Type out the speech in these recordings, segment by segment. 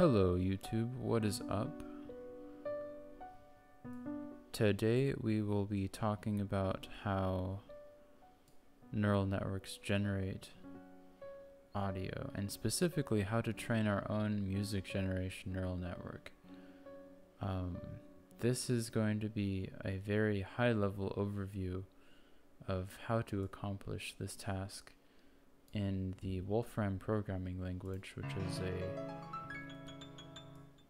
Hello YouTube, what is up? Today we will be talking about how neural networks generate audio and specifically how to train our own music generation neural network. Um, this is going to be a very high level overview of how to accomplish this task in the Wolfram programming language, which is a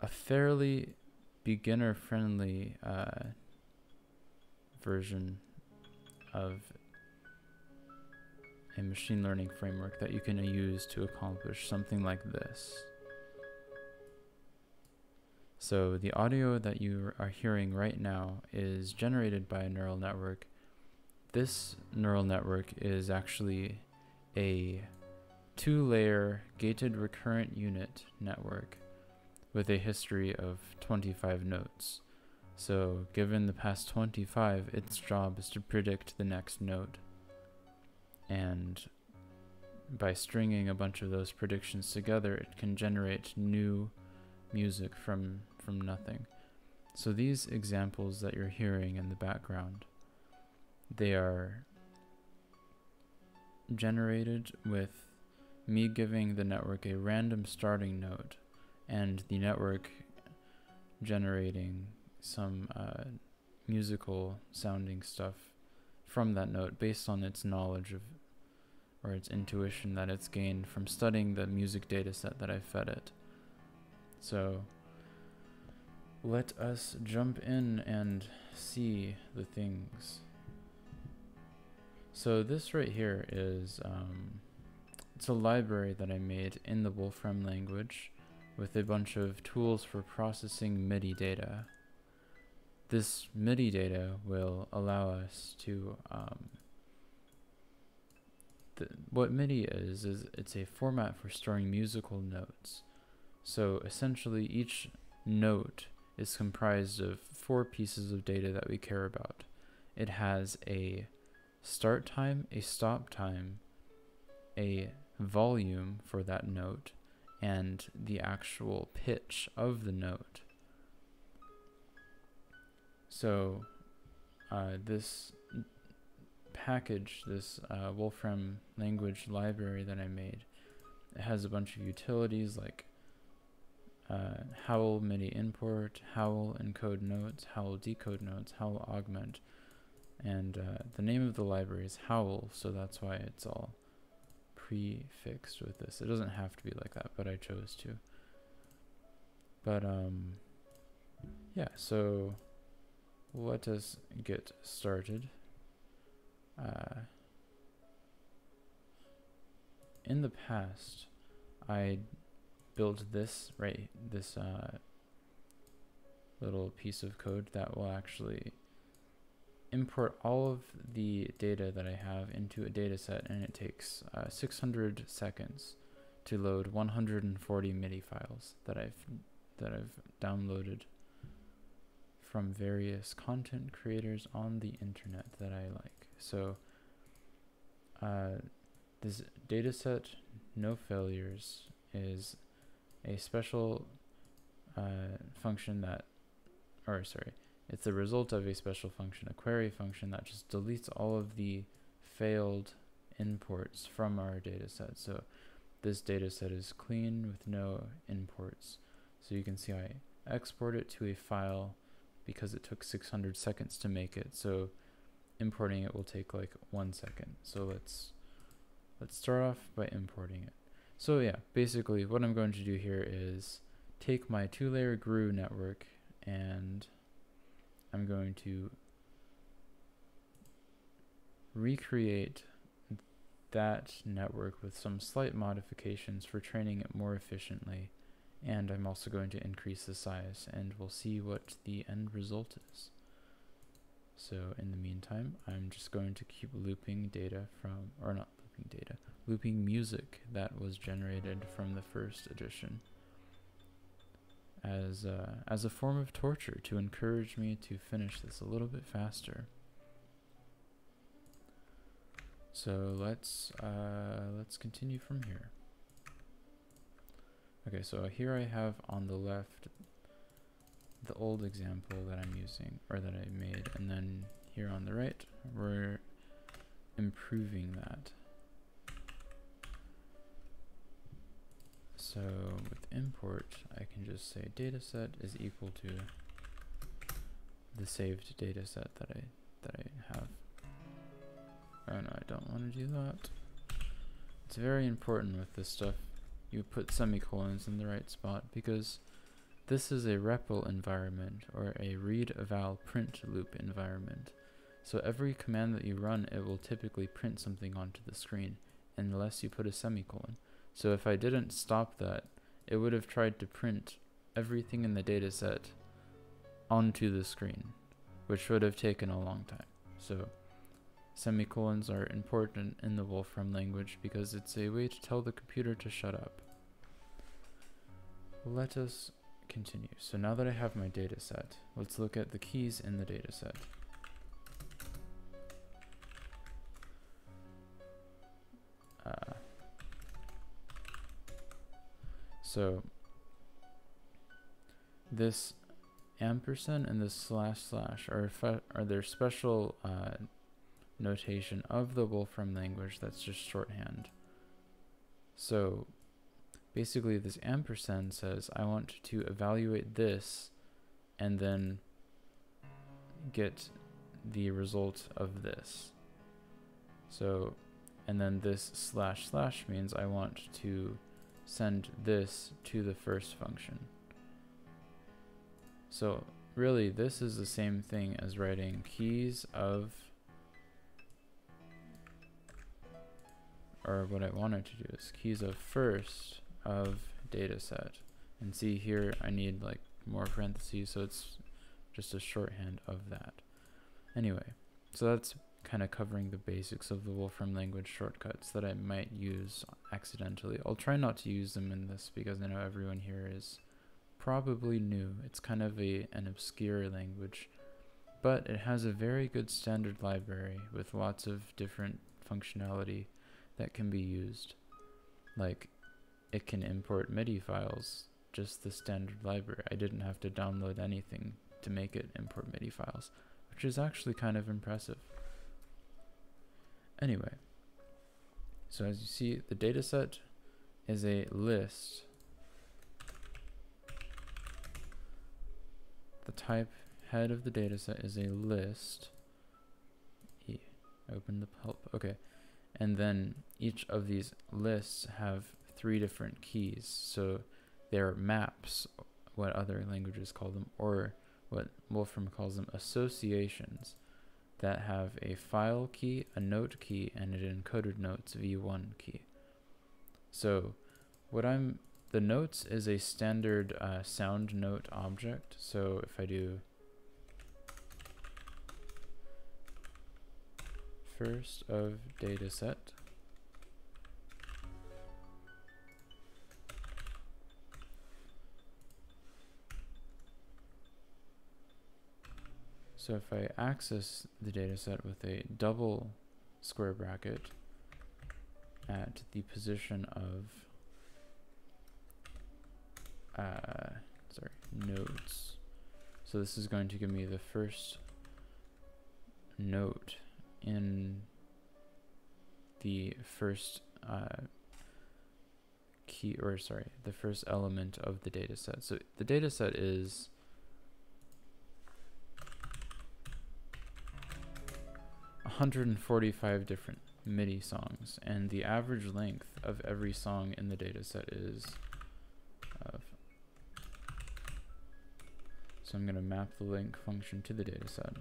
a fairly beginner friendly uh, version of a machine learning framework that you can use to accomplish something like this. So the audio that you are hearing right now is generated by a neural network. This neural network is actually a two-layer gated recurrent unit network with a history of 25 notes. So given the past 25, its job is to predict the next note. And by stringing a bunch of those predictions together, it can generate new music from, from nothing. So these examples that you're hearing in the background, they are generated with me giving the network a random starting note and the network generating some uh, musical sounding stuff from that note based on its knowledge of or its intuition that it's gained from studying the music data set that I fed it. So let us jump in and see the things. So this right here is um, it's a library that I made in the Wolfram language with a bunch of tools for processing MIDI data. This MIDI data will allow us to, um, what MIDI is, is it's a format for storing musical notes. So essentially each note is comprised of four pieces of data that we care about. It has a start time, a stop time, a volume for that note, and the actual pitch of the note. So uh, this package, this uh, Wolfram language library that I made, it has a bunch of utilities like uh, Howl MIDI import, Howl encode notes, Howl decode notes, Howl augment, and uh, the name of the library is Howl, so that's why it's all prefixed with this. It doesn't have to be like that, but I chose to. But, um, yeah, so let us get started. Uh, in the past, I built this, right, this uh, little piece of code that will actually import all of the data that I have into a data set and it takes uh, 600 seconds to load 140 MIDI files that I've that I've downloaded from various content creators on the internet that I like. So uh, this dataset no failures is a special uh, function that or sorry it's the result of a special function, a query function that just deletes all of the failed imports from our dataset. So this dataset is clean with no imports. So you can see I export it to a file because it took 600 seconds to make it. So importing it will take like one second. So let's let's start off by importing it. So yeah, basically what I'm going to do here is take my two-layer GRU network and I'm going to recreate that network with some slight modifications for training it more efficiently and I'm also going to increase the size and we'll see what the end result is. So in the meantime, I'm just going to keep looping data from, or not looping data, looping music that was generated from the first edition as as a form of torture to encourage me to finish this a little bit faster. So let's uh, let's continue from here. Okay, so here I have on the left the old example that I'm using, or that I made, and then here on the right, we're improving that. So with import, I can just say dataset is equal to the saved dataset that I that I have. Oh no, I don't want to do that. It's very important with this stuff. You put semicolons in the right spot because this is a REPL environment or a read eval print loop environment. So every command that you run, it will typically print something onto the screen unless you put a semicolon. So if I didn't stop that, it would have tried to print everything in the dataset onto the screen, which would have taken a long time. So semicolons are important in the Wolfram language because it's a way to tell the computer to shut up. Let us continue. So now that I have my dataset, let's look at the keys in the dataset. So this ampersand and this slash slash are are their special uh, notation of the Wolfram language that's just shorthand. So basically this ampersand says I want to evaluate this and then get the result of this. So and then this slash slash means I want to send this to the first function. So really this is the same thing as writing keys of or what I wanted to do is keys of first of dataset and see here I need like more parentheses so it's just a shorthand of that anyway so that's kind of covering the basics of the Wolfram language shortcuts that I might use accidentally. I'll try not to use them in this because I know everyone here is probably new. It's kind of a an obscure language, but it has a very good standard library with lots of different functionality that can be used. Like it can import MIDI files, just the standard library. I didn't have to download anything to make it import MIDI files, which is actually kind of impressive. Anyway, so as you see, the dataset is a list. The type head of the dataset is a list. E. Open the help. Okay. And then each of these lists have three different keys. So they're maps, what other languages call them, or what Wolfram calls them associations that have a file key, a note key, and an encoded notes v1 key. So what I'm, the notes is a standard uh, sound note object. So if I do first of data set, So if I access the dataset with a double square bracket at the position of uh, sorry notes. So this is going to give me the first note in the first uh, key or sorry the first element of the dataset. So the dataset is 145 different MIDI songs, and the average length of every song in the dataset is. So I'm going to map the length function to the dataset.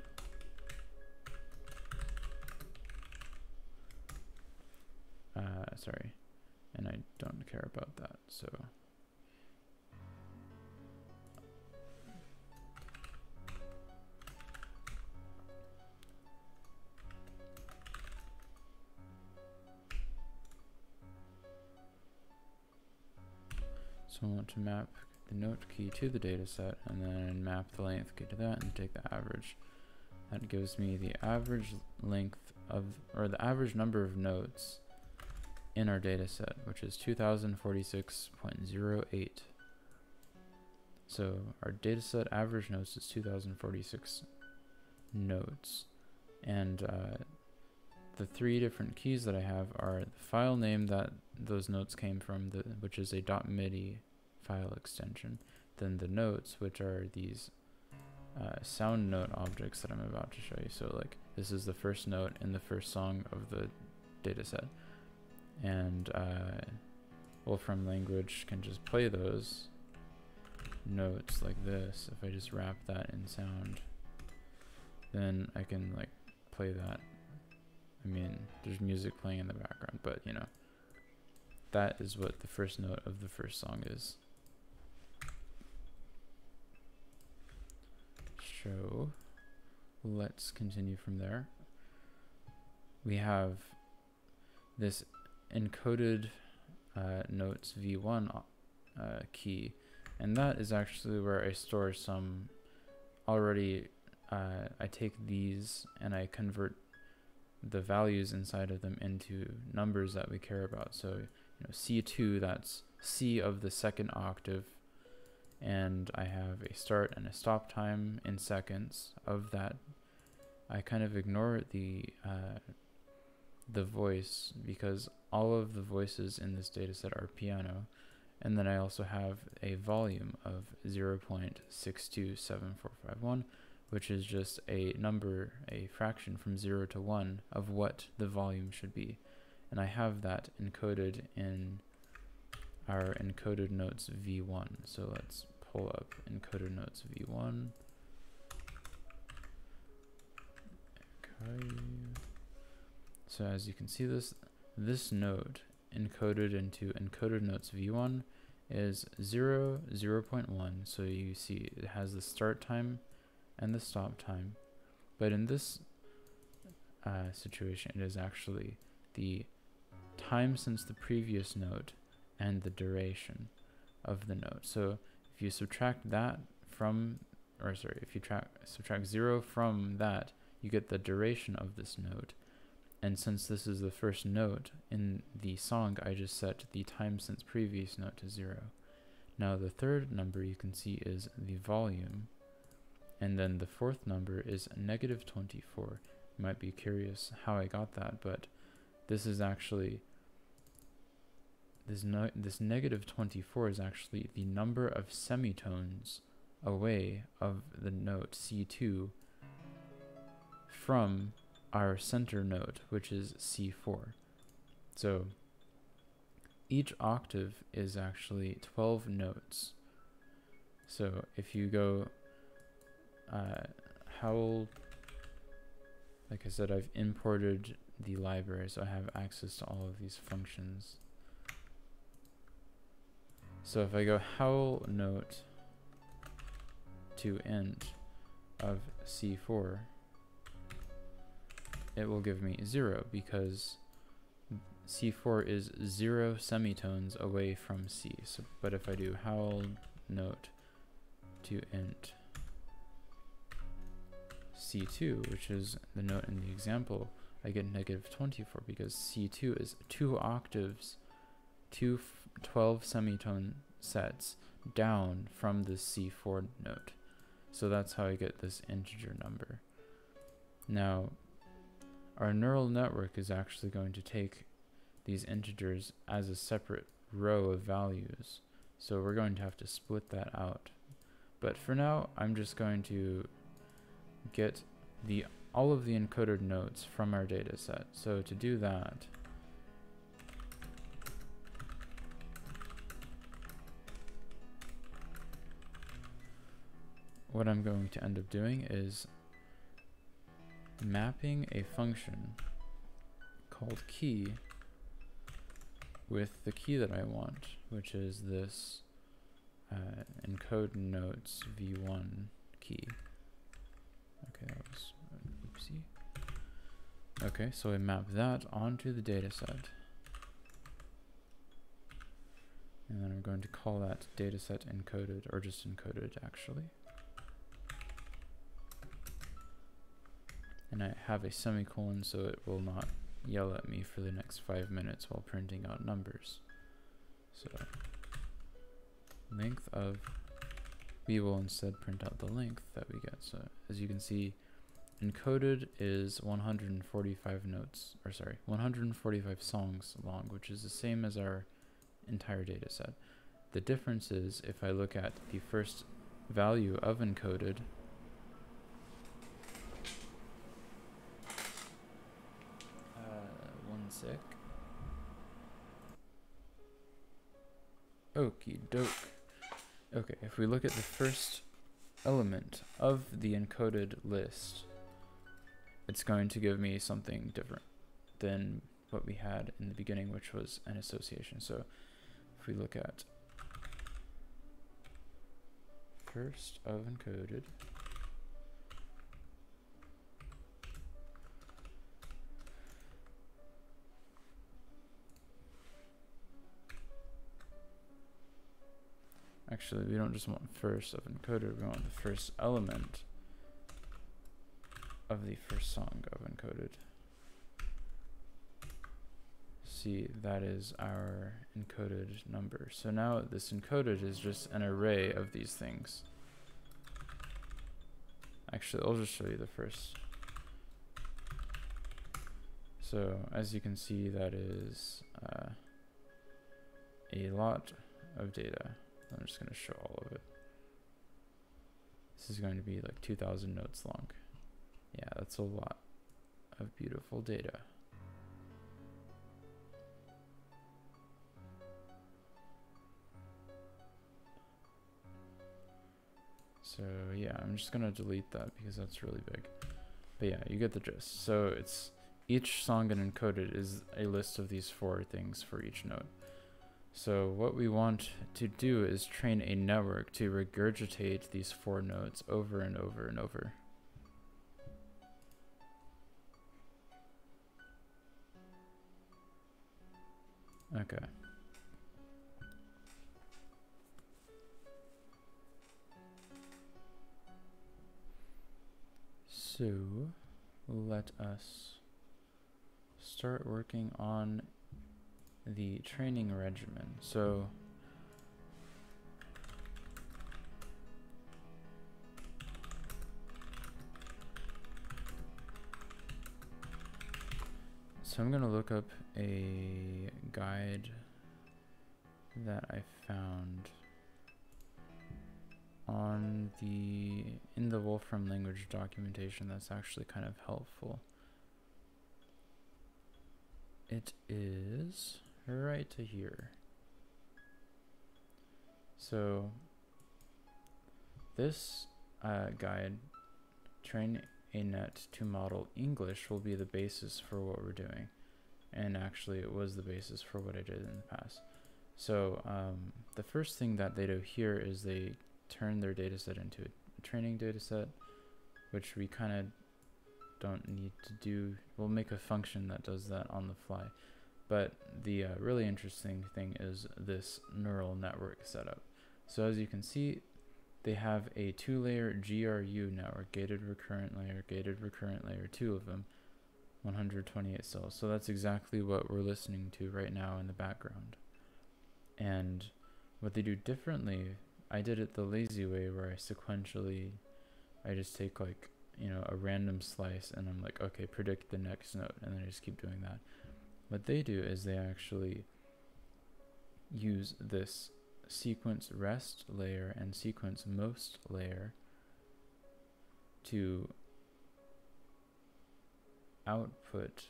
Uh, sorry, and I don't care about that, so. So I want to map the note key to the data set and then map the length key to that and take the average. That gives me the average length of, or the average number of notes in our data set, which is 2046.08. So our data set average notes is 2046 notes. And uh, the three different keys that I have are the file name that those notes came from, the, which is a dot .midi file extension. Then the notes, which are these uh, sound note objects that I'm about to show you. So like this is the first note in the first song of the data set. And uh, Wolfram language can just play those notes like this. If I just wrap that in sound, then I can like play that. I mean, there's music playing in the background, but you know, that is what the first note of the first song is. So, let's continue from there. We have this encoded uh, notes v1 uh, key, and that is actually where I store some already. Uh, I take these and I convert the values inside of them into numbers that we care about. So, you know, C2, that's C of the second octave and I have a start and a stop time in seconds of that. I kind of ignore the uh, the voice because all of the voices in this dataset are piano, and then I also have a volume of 0.627451, which is just a number, a fraction from 0 to 1 of what the volume should be. And I have that encoded in our encoded notes v1. So let's pull up encoded notes v1. Okay. So as you can see this, this node encoded into encoded notes v1 is 0, 0 0.1. So you see it has the start time and the stop time. But in this uh, situation, it is actually the time since the previous note and the duration of the note. So if you subtract that from, or sorry, if you subtract 0 from that, you get the duration of this note. And since this is the first note in the song, I just set the time since previous note to 0. Now the third number you can see is the volume. And then the fourth number is negative 24. You might be curious how I got that, but this is actually this, no, this negative 24 is actually the number of semitones away of the note C2 from our center note, which is C4. So each octave is actually 12 notes. So if you go, uh, how, like I said, I've imported the library, so I have access to all of these functions. So if I go howl note to int of C4, it will give me 0 because C4 is 0 semitones away from C. So, but if I do howl note to int C2, which is the note in the example, I get negative 24 because C2 is two octaves, two 12 semitone sets down from the C4 note. So that's how I get this integer number. Now, our neural network is actually going to take these integers as a separate row of values. So we're going to have to split that out. But for now, I'm just going to get the all of the encoded notes from our data set. So to do that, what I'm going to end up doing is mapping a function called key with the key that I want, which is this uh, encode notes v1 key. Okay, that was oopsie. Okay, so I map that onto the dataset. And then I'm going to call that dataset encoded, or just encoded actually. And I have a semicolon so it will not yell at me for the next five minutes while printing out numbers. So length of, we will instead print out the length that we get. So as you can see, encoded is 145 notes, or sorry, 145 songs long, which is the same as our entire data set. The difference is if I look at the first value of encoded, uh, one Okie doke. Okay, if we look at the first element of the encoded list, it's going to give me something different than what we had in the beginning, which was an association. So if we look at first of encoded, Actually, we don't just want first of encoded, we want the first element of the first song of encoded. See, that is our encoded number. So now this encoded is just an array of these things. Actually, I'll just show you the first. So as you can see, that is uh, a lot of data. I'm just going to show all of it. This is going to be like 2,000 notes long. Yeah, that's a lot of beautiful data. So yeah, I'm just gonna delete that because that's really big. But yeah, you get the gist. So it's each song and encoded is a list of these four things for each note. So what we want to do is train a network to regurgitate these four notes over and over and over. Okay. So let us start working on the training regimen. So So I'm going to look up a guide that I found on the in the Wolfram language documentation that's actually kind of helpful. It is right to here. So this uh, guide, train a net to model English, will be the basis for what we're doing. And actually it was the basis for what I did in the past. So um, the first thing that they do here is they turn their dataset into a training dataset, which we kind of don't need to do. We'll make a function that does that on the fly. But the uh, really interesting thing is this neural network setup. So as you can see, they have a two-layer GRU network, gated recurrent layer, gated recurrent layer, two of them, 128 cells. So that's exactly what we're listening to right now in the background. And what they do differently, I did it the lazy way where I sequentially, I just take like, you know, a random slice and I'm like, okay, predict the next note. And then I just keep doing that. What they do is they actually use this sequence rest layer and sequence most layer to output,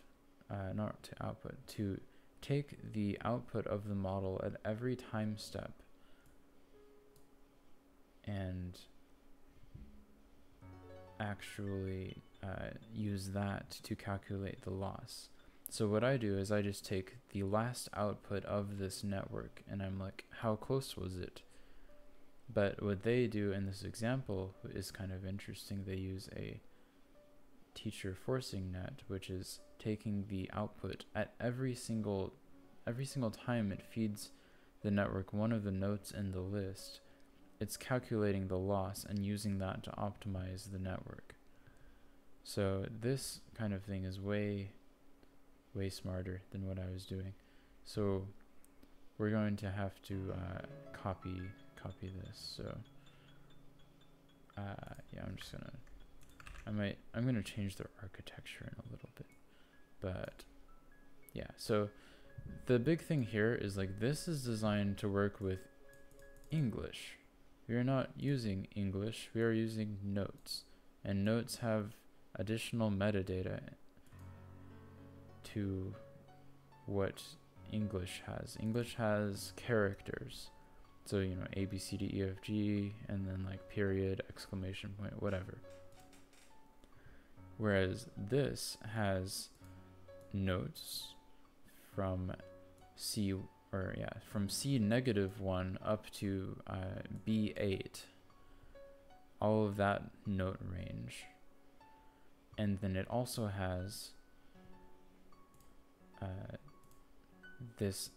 uh, not to output, to take the output of the model at every time step and actually uh, use that to calculate the loss. So what I do is I just take the last output of this network and I'm like, how close was it? But what they do in this example is kind of interesting. They use a teacher forcing net, which is taking the output at every single every single time it feeds the network one of the notes in the list, it's calculating the loss and using that to optimize the network. So this kind of thing is way way smarter than what I was doing. So we're going to have to uh, copy copy this. So uh, yeah, I'm just gonna I might I'm gonna change the architecture in a little bit, but yeah. So the big thing here is like this is designed to work with English. We are not using English. We are using notes, and notes have additional metadata to what English has. English has characters. So, you know, A, B, C, D, E, F, G, and then like period, exclamation point, whatever. Whereas this has notes from C, or yeah, from C negative 1 up to uh, B8. All of that note range. And then it also has uh, this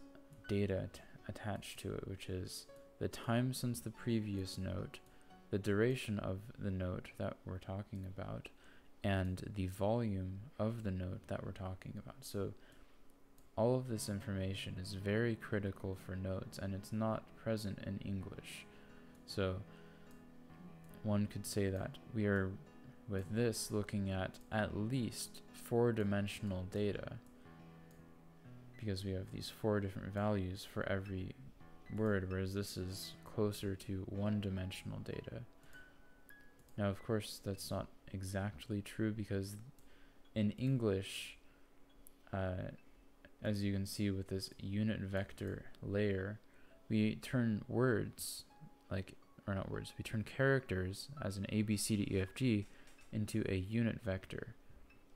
data attached to it, which is the time since the previous note, the duration of the note that we're talking about, and the volume of the note that we're talking about. So all of this information is very critical for notes and it's not present in English. So one could say that we are with this looking at at least four-dimensional data because we have these four different values for every word, whereas this is closer to one-dimensional data. Now, of course, that's not exactly true because in English, uh, as you can see with this unit vector layer, we turn words, like, or not words, we turn characters as an A, B, C, D, E, F, G into a unit vector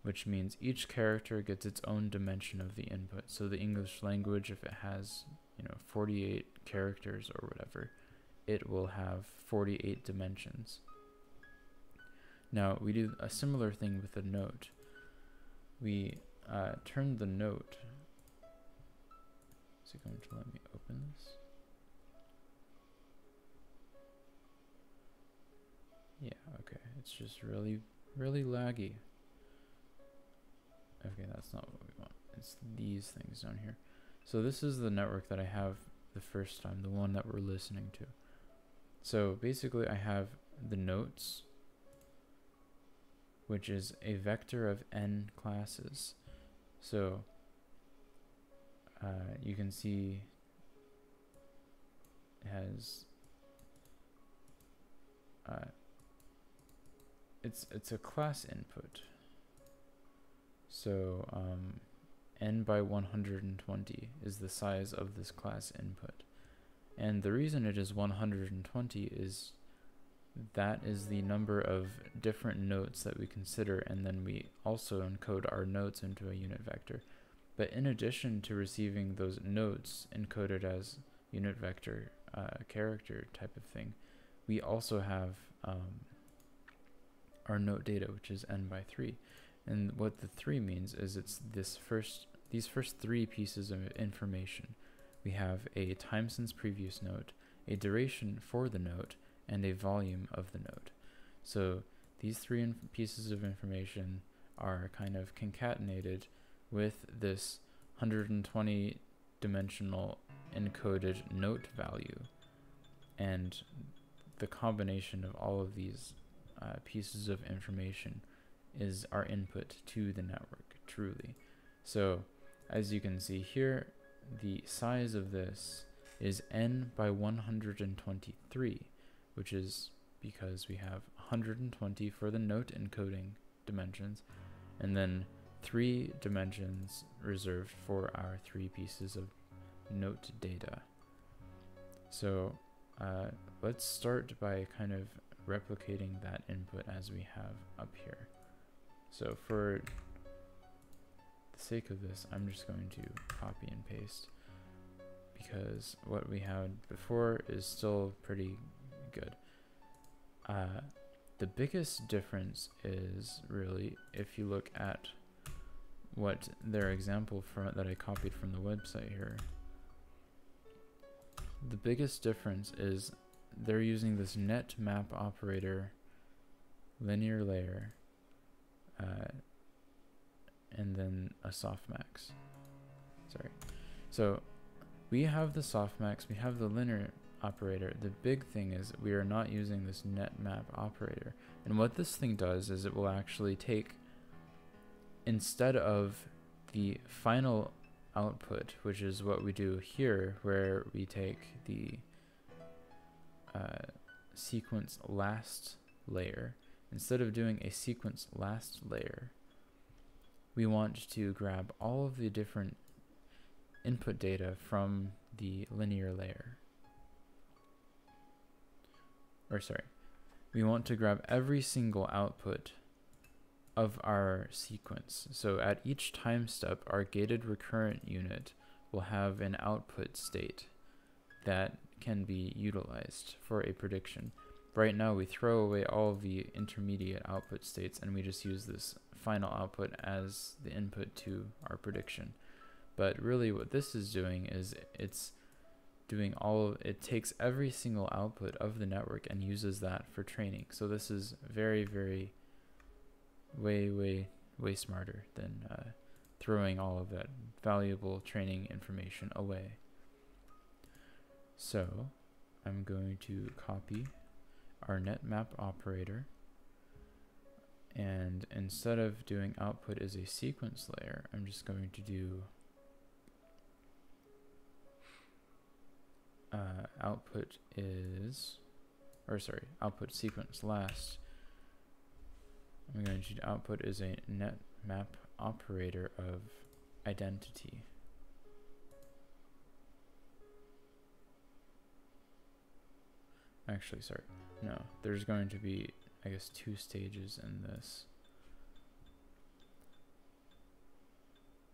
which means each character gets its own dimension of the input. So the English language, if it has, you know, 48 characters or whatever, it will have 48 dimensions. Now we do a similar thing with a note. We uh, turn the note. Is it going to let me open this? Yeah, okay. It's just really, really laggy. Okay, that's not what we want. It's these things down here. So this is the network that I have the first time, the one that we're listening to. So basically I have the notes, which is a vector of n classes. So uh, you can see it has uh, it's it's a class input so um, n by 120 is the size of this class input. And the reason it is 120 is that is the number of different notes that we consider, and then we also encode our notes into a unit vector. But in addition to receiving those notes encoded as unit vector uh, character type of thing, we also have um, our note data, which is n by 3. And what the three means is it's this first these first three pieces of information. We have a time since previous note, a duration for the note, and a volume of the note. So these three pieces of information are kind of concatenated with this 120 dimensional encoded note value. And the combination of all of these uh, pieces of information is our input to the network, truly. So as you can see here, the size of this is n by 123, which is because we have 120 for the note encoding dimensions, and then three dimensions reserved for our three pieces of note data. So uh, let's start by kind of replicating that input as we have up here. So for the sake of this, I'm just going to copy and paste because what we had before is still pretty good. Uh, the biggest difference is really if you look at what their example that I copied from the website here. The biggest difference is they're using this net map operator linear layer uh, and then a softmax. Sorry. So we have the softmax, we have the linear operator. The big thing is we are not using this netmap operator. And what this thing does is it will actually take, instead of the final output, which is what we do here, where we take the uh, sequence last layer, instead of doing a sequence last layer, we want to grab all of the different input data from the linear layer. Or sorry, we want to grab every single output of our sequence. So at each time step, our gated recurrent unit will have an output state that can be utilized for a prediction. Right now, we throw away all the intermediate output states and we just use this final output as the input to our prediction. But really what this is doing is it's doing all of, it takes every single output of the network and uses that for training. So this is very, very way, way, way smarter than uh, throwing all of that valuable training information away. So I'm going to copy our netmap operator and instead of doing output as a sequence layer, I'm just going to do uh, output is, or sorry, output sequence last. I'm going to output is a net map operator of identity. Actually, sorry, no, there's going to be, I guess, two stages in this.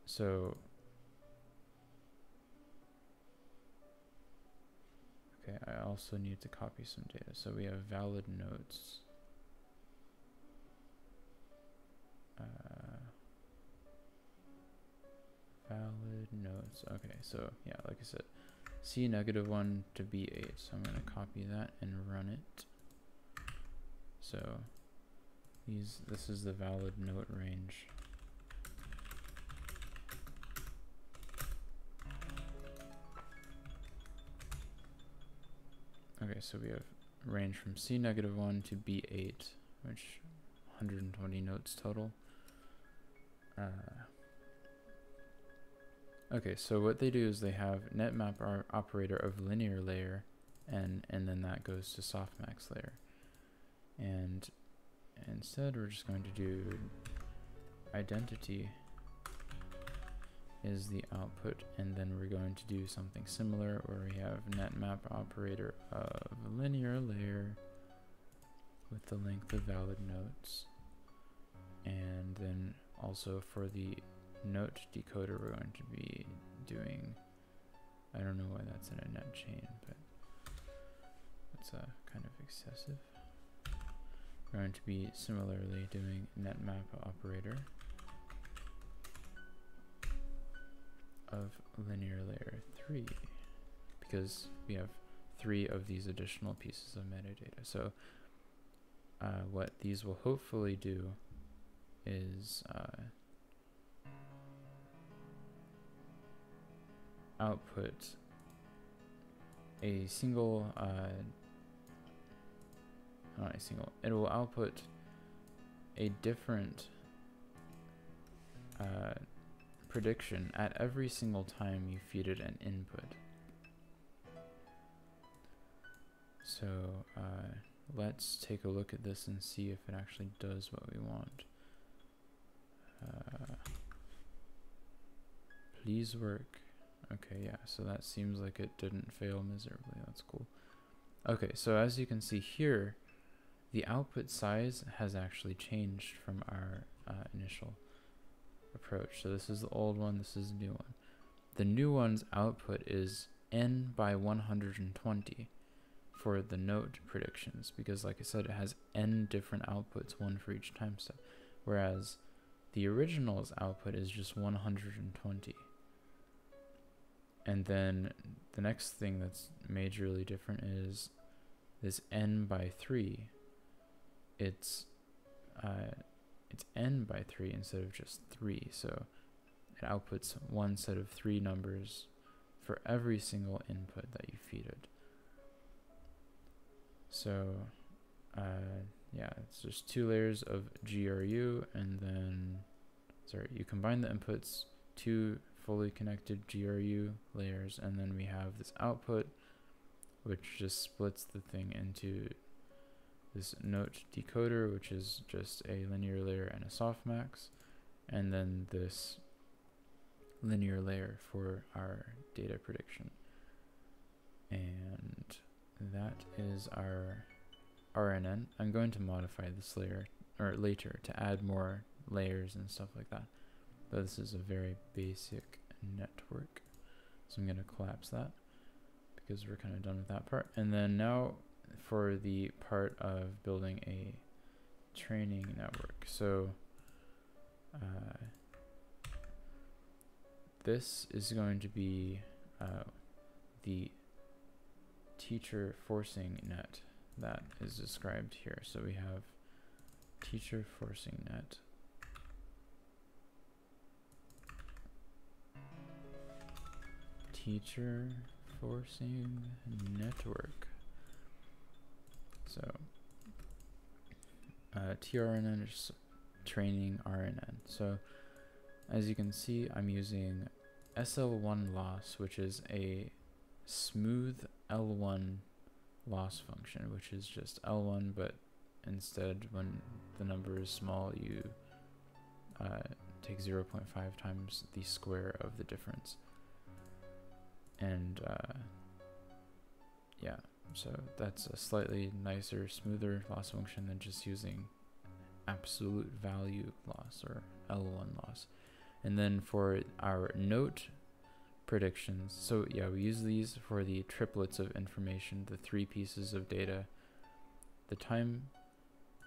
So Okay, I also need to copy some data. So we have valid notes. Uh, valid notes. Okay, so yeah, like I said, C negative 1 to B8. So I'm going to copy that and run it. So these this is the valid note range. Okay, so we have range from C negative 1 to B8, which 120 notes total. Uh, okay, so what they do is they have netmap operator of linear layer, and, and then that goes to softmax layer. And instead, we're just going to do identity is the output and then we're going to do something similar where we have netmap operator of linear layer with the length of valid notes and then also for the note decoder we're going to be doing I don't know why that's in a net chain but that's uh, kind of excessive we're going to be similarly doing netmap operator of linear layer 3 because we have three of these additional pieces of metadata. So uh, what these will hopefully do is uh, output a single, uh, not a single, it will output a different uh, prediction at every single time you feed it an input. So uh, let's take a look at this and see if it actually does what we want. Uh, please work. Okay, yeah, so that seems like it didn't fail miserably. That's cool. Okay, so as you can see here, the output size has actually changed from our uh, initial approach. So this is the old one, this is the new one. The new one's output is n by 120 for the note predictions because like I said it has n different outputs, one for each time step. Whereas the original's output is just 120. And then the next thing that's majorly different is this n by 3. It's uh, it's n by 3 instead of just 3. So it outputs one set of three numbers for every single input that you feed it. So, uh, yeah, it's just two layers of GRU, and then, sorry, you combine the inputs, two fully connected GRU layers, and then we have this output, which just splits the thing into this note decoder, which is just a linear layer and a softmax, and then this linear layer for our data prediction. And that is our RNN. I'm going to modify this layer or later to add more layers and stuff like that. But this is a very basic network. So I'm going to collapse that because we're kind of done with that part. And then now for the part of building a training network. So uh, this is going to be uh, the teacher forcing net that is described here. So we have teacher forcing net. Teacher forcing network. So uh, TRNN is training RNN. So as you can see, I'm using SL1 loss, which is a smooth L1 loss function, which is just L1, but instead when the number is small, you uh, take 0.5 times the square of the difference. And uh, yeah, so that's a slightly nicer, smoother loss function than just using absolute value loss or L1 loss. And then for our note predictions, so yeah, we use these for the triplets of information, the three pieces of data, the time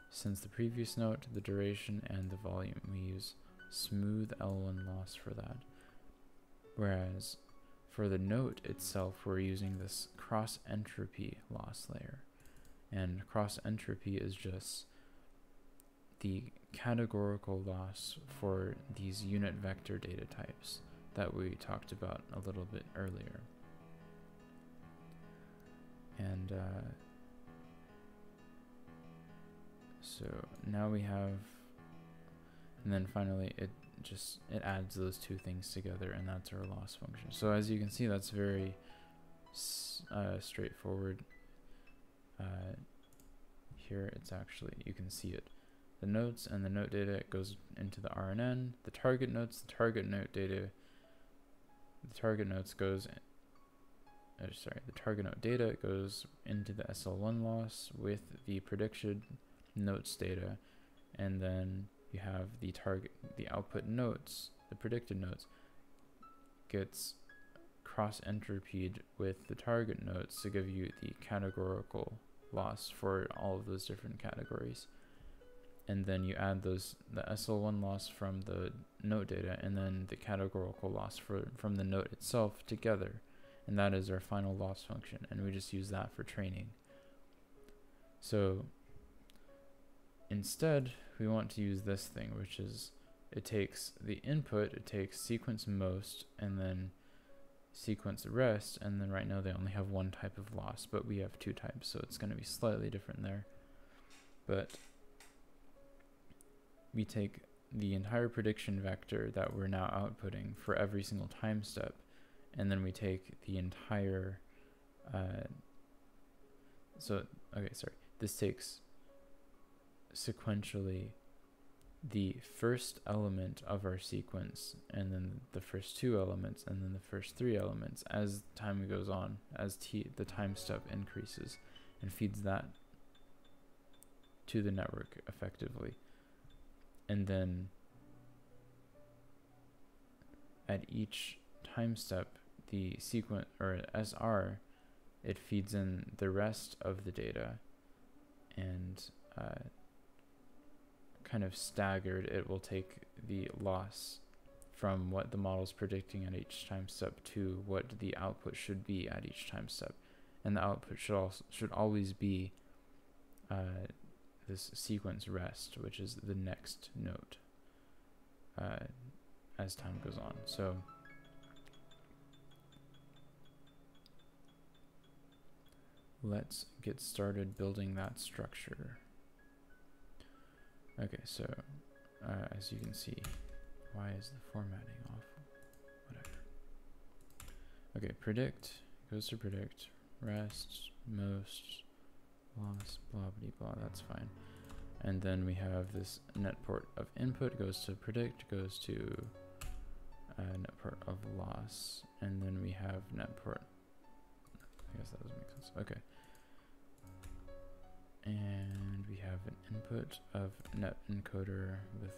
since the previous note, the duration, and the volume. We use smooth L1 loss for that. Whereas for the note itself, we're using this cross entropy loss layer. And cross entropy is just the categorical loss for these unit vector data types that we talked about a little bit earlier. And uh, so now we have, and then finally it just, it adds those two things together and that's our loss function. So as you can see, that's very uh, straightforward. Uh, here it's actually, you can see it the notes and the note data goes into the RNN. The target notes, the target note data, the target notes goes, oh, sorry, the target note data goes into the SL1 loss with the prediction notes data, and then you have the target, the output notes, the predicted notes, gets cross entropied with the target notes to give you the categorical loss for all of those different categories. And then you add those the SL1 loss from the note data and then the categorical loss for, from the note itself together. And that is our final loss function and we just use that for training. So instead we want to use this thing which is it takes the input it takes sequence most and then sequence rest and then right now they only have one type of loss but we have two types so it's going to be slightly different there. But we take the entire prediction vector that we're now outputting for every single time step, and then we take the entire, uh, so, okay, sorry, this takes sequentially the first element of our sequence, and then the first two elements, and then the first three elements as time goes on, as t the time step increases, and feeds that to the network effectively. And then at each time step the sequence or SR it feeds in the rest of the data and uh, kind of staggered it will take the loss from what the model is predicting at each time step to what the output should be at each time step and the output should also should always be uh, this sequence rest, which is the next note uh, as time goes on. So let's get started building that structure. Okay, so uh, as you can see, why is the formatting off? Whatever. Okay, predict goes to predict, rest, most, loss, blah blah blah. That's fine. And then we have this net port of input goes to predict, goes to uh, net port of loss, and then we have net port. I guess that doesn't make sense. Okay. And we have an input of net encoder with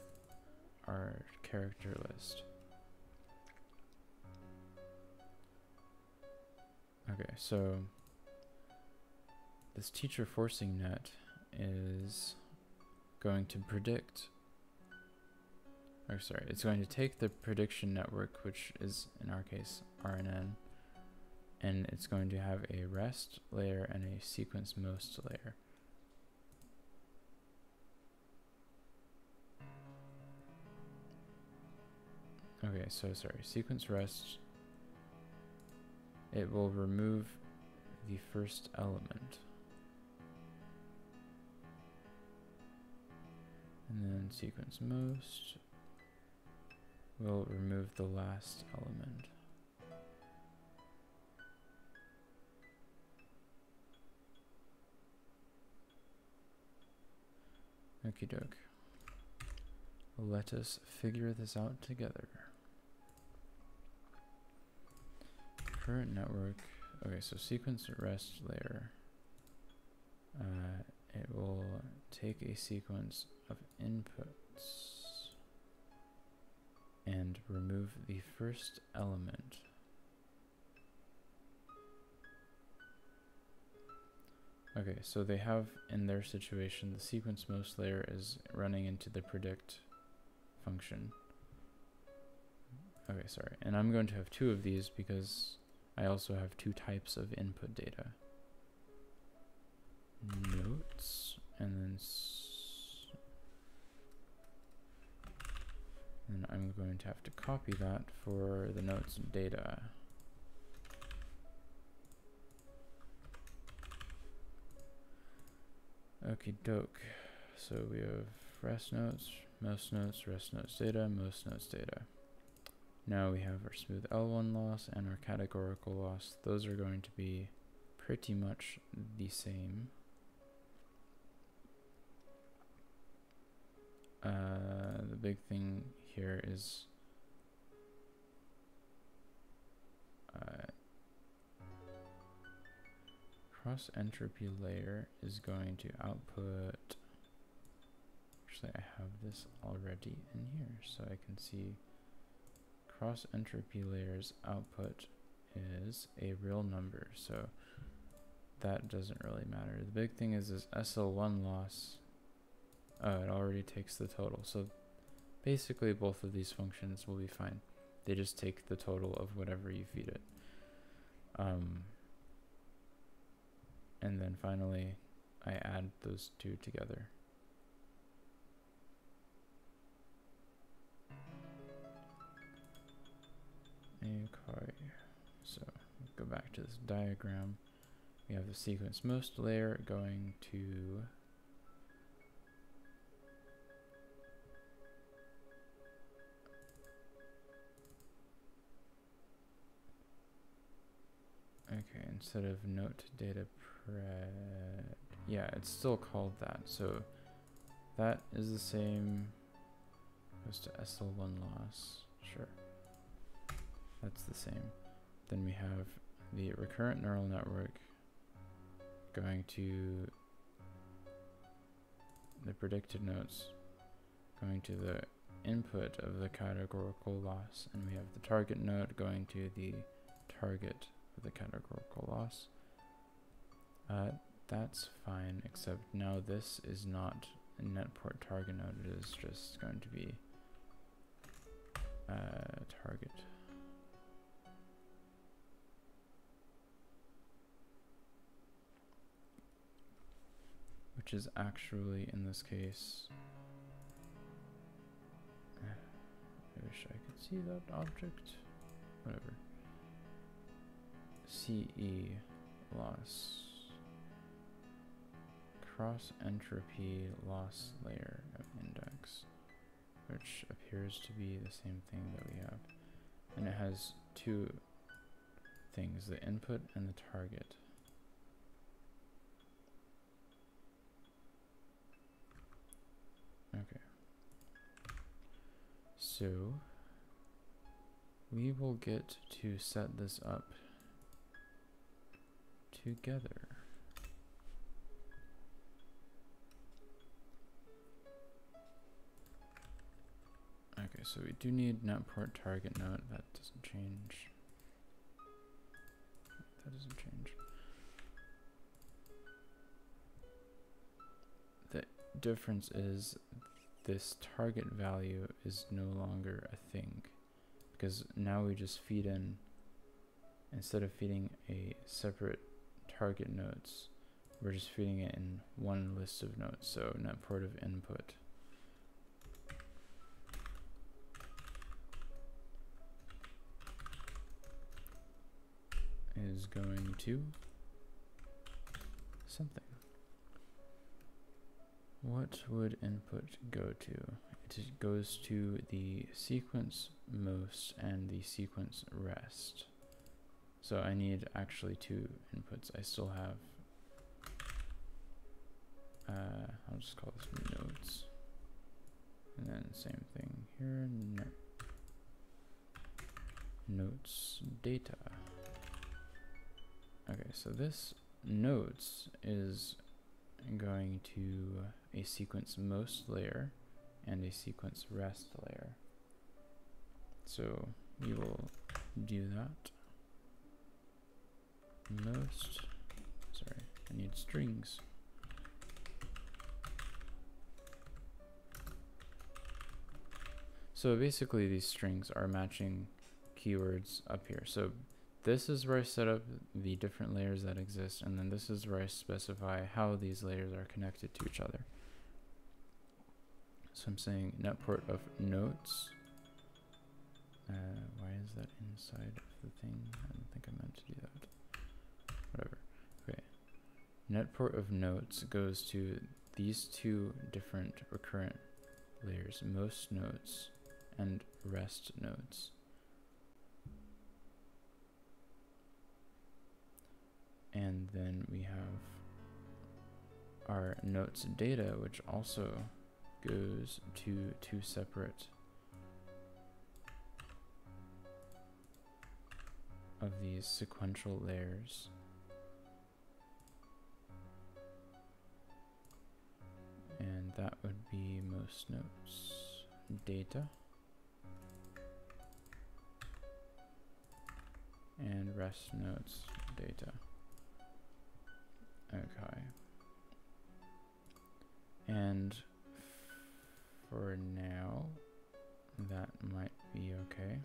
our character list. Okay, so this teacher forcing net is going to predict or sorry, it's going to take the prediction network, which is in our case RNN, and it's going to have a rest layer and a sequence most layer. Okay, so sorry, sequence rest, it will remove the first element. And then sequence most will remove the last element. Okie doke. Let us figure this out together. Current network. Okay, so sequence rest layer. Uh, it will take a sequence of inputs and remove the first element. Okay, so they have in their situation the sequence most layer is running into the predict function. Okay, sorry. And I'm going to have two of these because I also have two types of input data. Notes and then and I'm going to have to copy that for the notes data. Okay, doke. So we have rest notes, most notes, rest notes data, most notes data. Now we have our smooth L1 loss and our categorical loss. Those are going to be pretty much the same. Uh, the big thing here is uh, cross entropy layer is going to output actually I have this already in here so I can see cross entropy layers output is a real number so that doesn't really matter the big thing is this SL1 loss uh, it already takes the total so Basically, both of these functions will be fine. They just take the total of whatever you feed it. Um, and then finally, I add those two together. Okay, so go back to this diagram. We have the sequence most layer going to Okay, instead of note data pred, yeah, it's still called that. So that is the same, goes to SL1 loss, sure. That's the same. Then we have the recurrent neural network going to the predicted notes, going to the input of the categorical loss, and we have the target note going to the target for the categorical loss. Uh, that's fine, except now this is not a net port target note, it is just going to be uh, target. Which is actually, in this case, I wish I could see that object. Whatever. CE loss. Cross entropy loss layer of index, which appears to be the same thing that we have. And it has two things, the input and the target. Okay. So, we will get to set this up together. Okay, so we do need net port target node. That doesn't change. That doesn't change. The difference is this target value is no longer a thing because now we just feed in instead of feeding a separate target nodes we're just feeding it in one list of nodes so netport of input is going to something. What would input go to? It goes to the sequence most and the sequence rest. So I need actually two inputs. I still have, uh, I'll just call this nodes. And then same thing here, notes data. Okay, so this notes is going to a sequence most layer and a sequence rest layer. So we will do that. Most, sorry, I need strings. So basically these strings are matching keywords up here. So this is where I set up the different layers that exist, and then this is where I specify how these layers are connected to each other. So I'm saying netport of notes. Uh, why is that inside of the thing? I don't think I meant to do that. Whatever. Okay. Netport of notes goes to these two different recurrent layers, most notes and rest notes. and then we have our notes data which also goes to two separate of these sequential layers. And that would be most notes. Data. And rest notes. Data. Okay. And for now, that might be okay.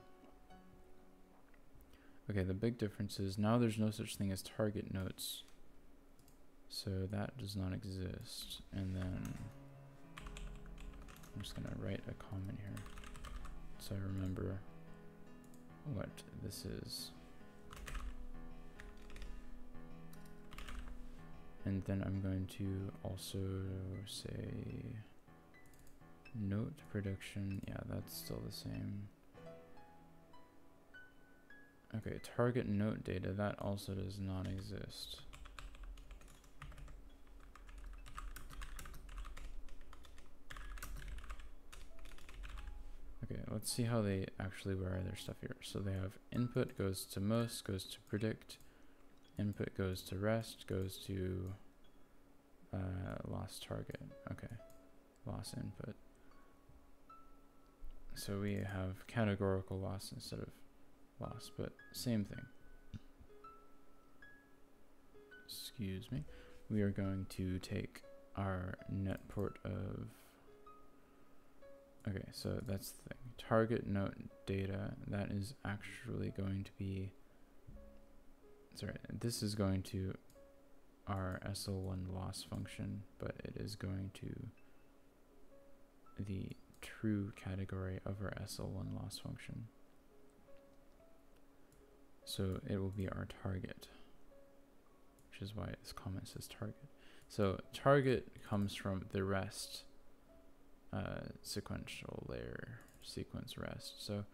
Okay, the big difference is now there's no such thing as target notes. So that does not exist. And then I'm just to write a comment here so I remember what this is. And then I'm going to also say note prediction. Yeah, that's still the same. Okay, target note data, that also does not exist. Okay, let's see how they actually wire their stuff here. So they have input goes to most, goes to predict, Input goes to rest, goes to uh, lost target. Okay, loss input. So we have categorical loss instead of loss, but same thing. Excuse me. We are going to take our net port of Okay, so that's the thing. Target note data, that is actually going to be sorry, this is going to our SL1 loss function, but it is going to the true category of our SL1 loss function. So it will be our target, which is why this comment says target. So target comes from the rest uh, sequential layer sequence rest. So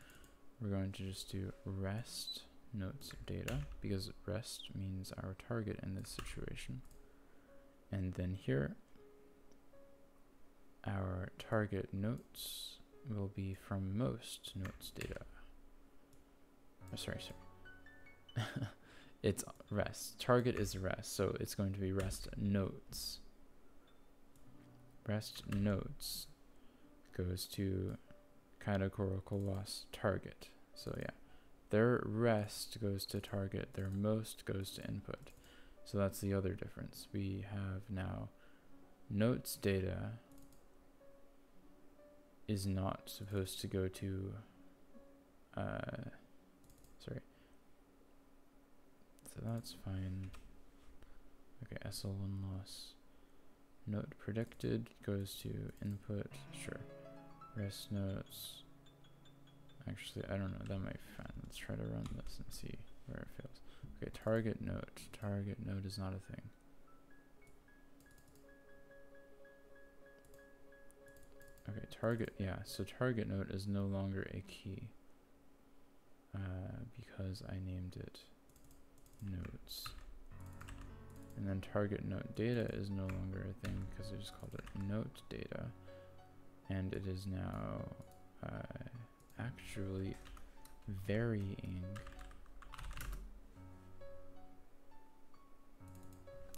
we're going to just do rest notes data because rest means our target in this situation. And then here, our target notes will be from most notes data. Oh, sorry, sorry. it's rest. Target is rest, so it's going to be rest notes. Rest notes goes to categorical loss target. So yeah, their rest goes to target, their most goes to input. So that's the other difference. We have now notes data is not supposed to go to, uh, sorry. So that's fine. Okay, SL1 loss. Note predicted goes to input, sure. Rest notes. Actually, I don't know. That might be fine. Let's try to run this and see where it fails. Okay, target note. Target note is not a thing. Okay, target, yeah, so target note is no longer a key uh, because I named it notes. And then target note data is no longer a thing because I just called it note data. And it is now uh, actually varying.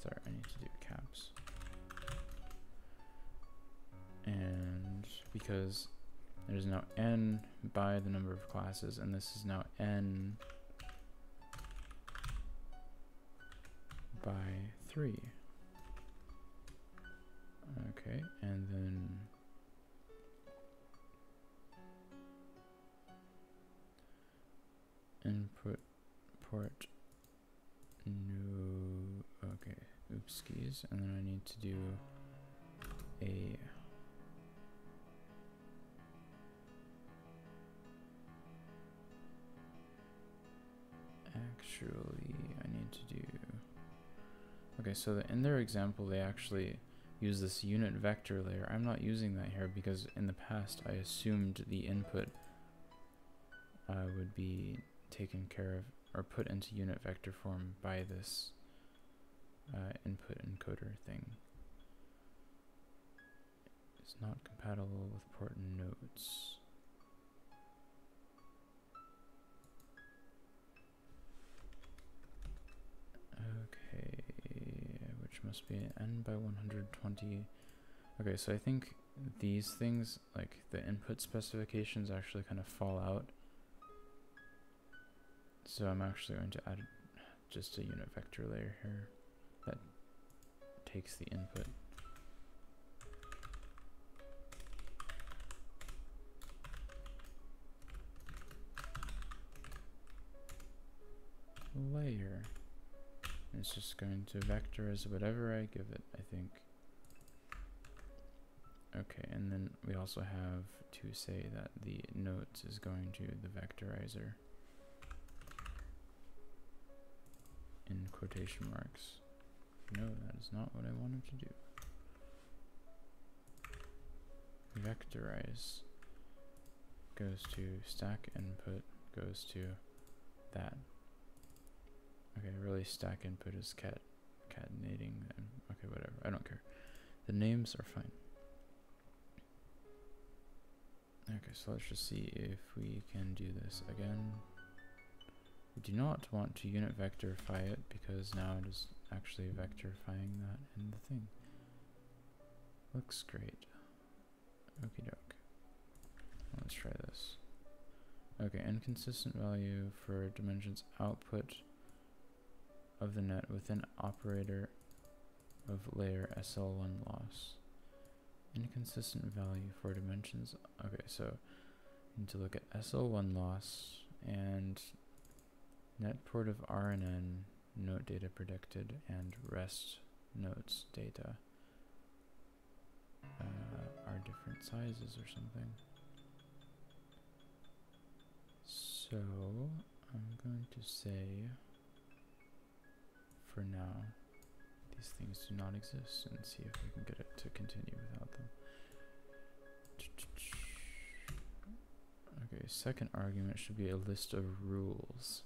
Sorry, I need to do caps. And because there's now n by the number of classes, and this is now n by 3. Okay, and then input port new okay oopskies and then I need to do a actually I need to do okay so in their example they actually use this unit vector layer I'm not using that here because in the past I assumed the input uh, would be taken care of or put into unit vector form by this uh, input encoder thing. It's not compatible with port notes. Okay, which must be n by 120. Okay, so I think these things, like the input specifications, actually kind of fall out so I'm actually going to add just a unit vector layer here that takes the input. layer. It's just going to vector as whatever I give it, I think. Okay, and then we also have to say that the notes is going to the vectorizer. in quotation marks. No, that is not what I wanted to do. Vectorize goes to stack input, goes to that. Okay, really stack input is cat catenating then. Okay, whatever. I don't care. The names are fine. Okay, so let's just see if we can do this again. We do not want to unit vectorify it because now it is actually vectorifying that in the thing. Looks great. Okie doke. Let's try this. Okay, inconsistent value for dimensions output of the net with an operator of layer SL1 loss. Inconsistent value for dimensions. Okay, so need to look at SL1 loss and net port of RNN, note data predicted, and rest notes data. uh, are different sizes or something. So I'm going to say for now these things do not exist and see if we can get it to continue without them. Okay, second argument should be a list of rules.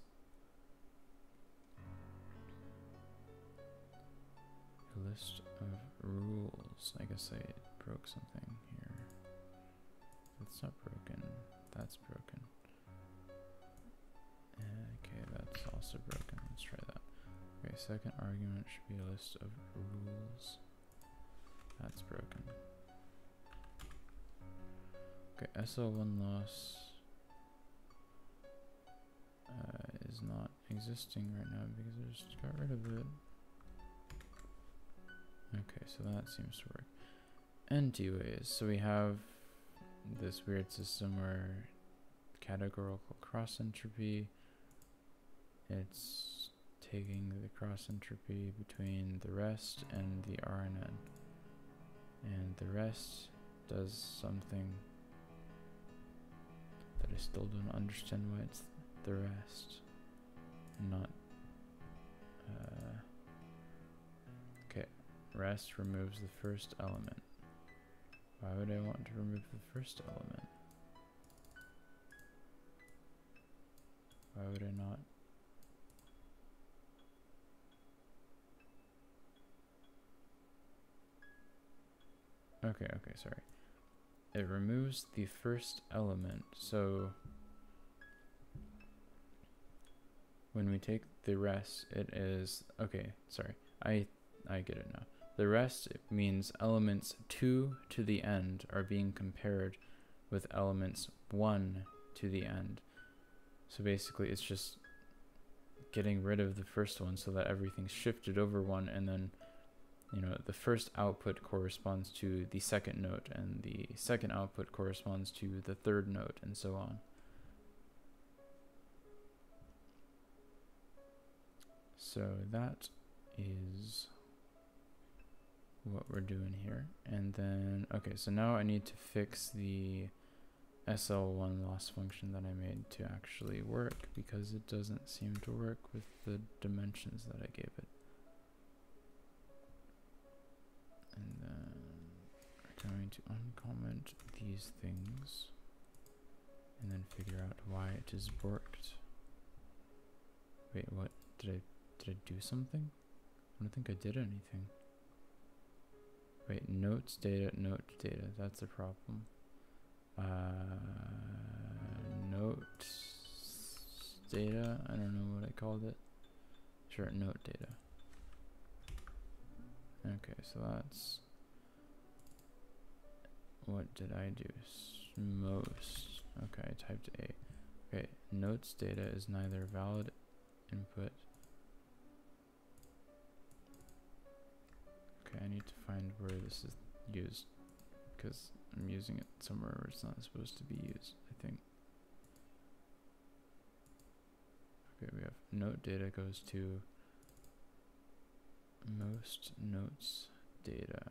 A list of rules. I guess I broke something here. That's not broken. That's broken. Eh, okay, that's also broken. Let's try that. Okay, second argument should be a list of rules. That's broken. Okay, SL1 loss uh, is not existing right now because I just got rid of it. Okay, so that seems to work. Anyways, so we have this weird system where categorical cross entropy it's taking the cross entropy between the rest and the RNN. And the rest does something that I still don't understand why it's the rest. Not. Uh, okay, rest removes the first element. Why would I want to remove the first element? Why would I not Okay, okay, sorry. It removes the first element, so when we take the rest, it is okay, sorry. I I get it now. The rest means elements 2 to the end are being compared with elements 1 to the end. So basically it's just getting rid of the first one so that everything's shifted over one and then you know, the first output corresponds to the second note, and the second output corresponds to the third note, and so on. So that is what we're doing here. And then, okay, so now I need to fix the SL1 loss function that I made to actually work because it doesn't seem to work with the dimensions that I gave it. Going to uncomment these things and then figure out why it is borked. Wait, what? Did I did I do something? I don't think I did anything. Wait, notes data, note data, that's a problem. Uh, notes data, I don't know what I called it. Sure, note data. Okay, so that's... What did I do? Most. Okay, I typed A. Okay, notes data is neither valid input. Okay, I need to find where this is used because I'm using it somewhere where it's not supposed to be used, I think. Okay, we have note data goes to most notes data.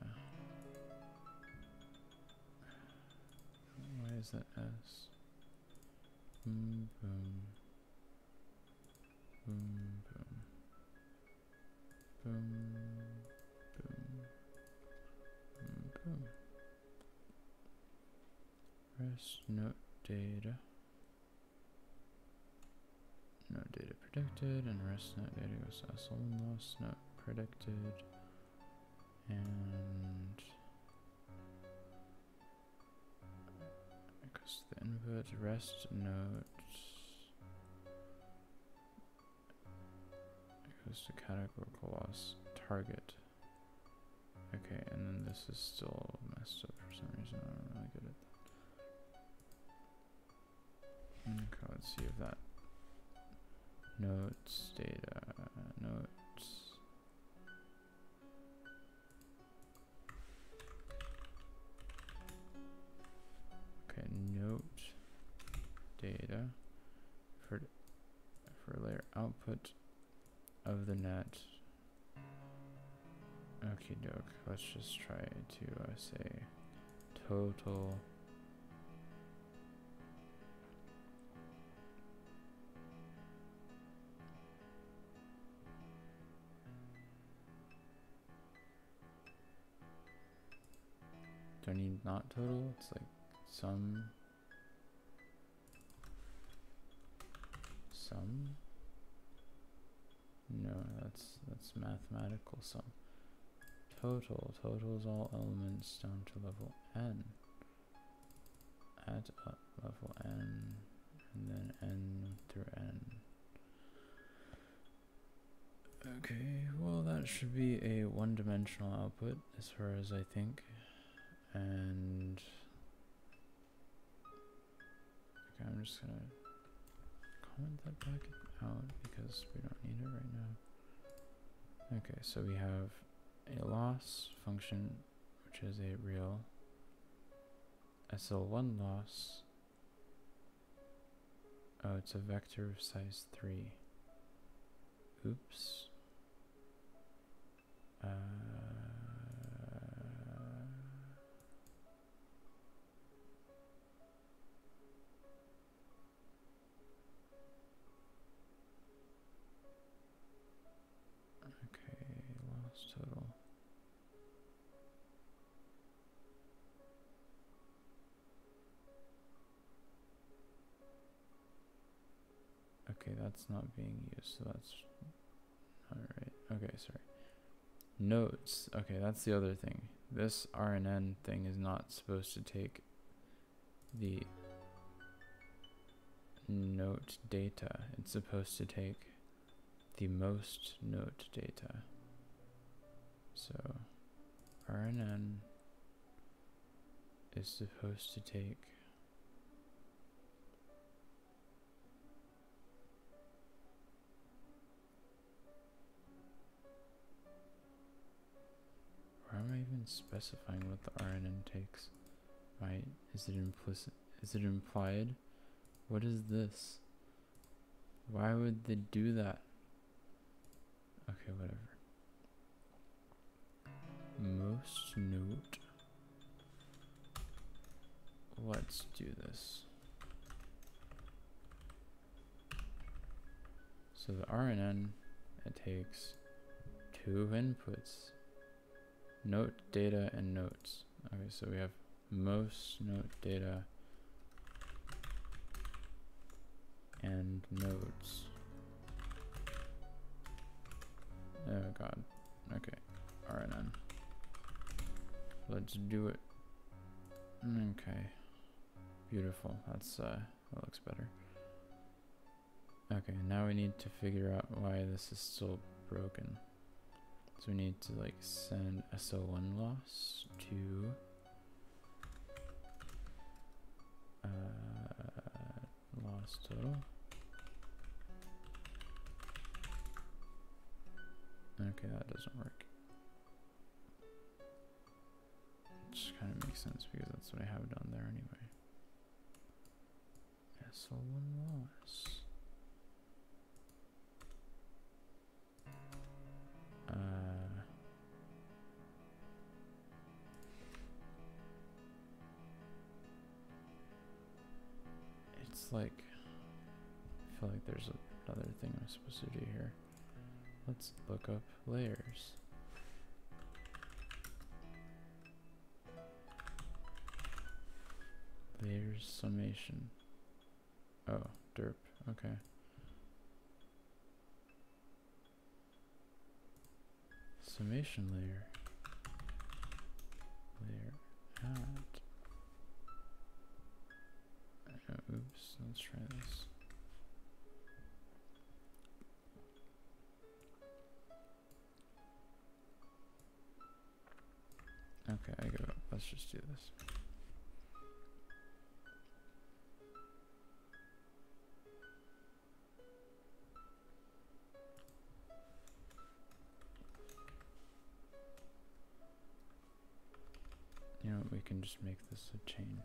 Is that S? Boom, boom. Boom, boom. Boom, boom. Boom, boom. Rest note data. Note data predicted and rest note data goes to SL loss note predicted and because the input rest. Node goes to categorical loss target. Okay and then this is still messed up for some reason. I don't really get it. Hmm, okay let's see if that notes data. Note output of the net Okay, doke. Let's just try to uh, say total. Do I need not total? It's like some. Some? No, that's that's mathematical sum. Total. Total is all elements down to level n. At level n, and then n through n. Okay, well that should be a one-dimensional output as far as I think. And okay, I'm just gonna comment that back because we don't need it right now. Okay, so we have a loss function, which is a real SL1 loss. Oh, it's a vector of size 3. Oops. Uh, that's not being used, so that's not right. Okay, sorry. Notes. Okay, that's the other thing. This RNN thing is not supposed to take the note data. It's supposed to take the most note data. So RNN is supposed to take am I even specifying what the RNN takes? Right? Is it implicit? Is it implied? What is this? Why would they do that? Okay, whatever. Most note. Let's do this. So the RNN, it takes two inputs note data and notes. Okay, so we have most note data and notes. Oh god. Okay. RNN. Let's do it. Okay. Beautiful. That's uh that looks better. Okay, now we need to figure out why this is still broken. So we need to like send SL1 loss to uh, loss total. Okay, that doesn't work. Which kind of makes sense because that's what I have down there anyway. SL1 loss. Uh, like I feel like there's another thing I'm supposed to do here. Let's look up layers. Layers summation. Oh, derp. Okay. Summation layer. Layer at. Oh, oops, let's try this. Okay, I go. Let's just do this. You know, we can just make this a chain.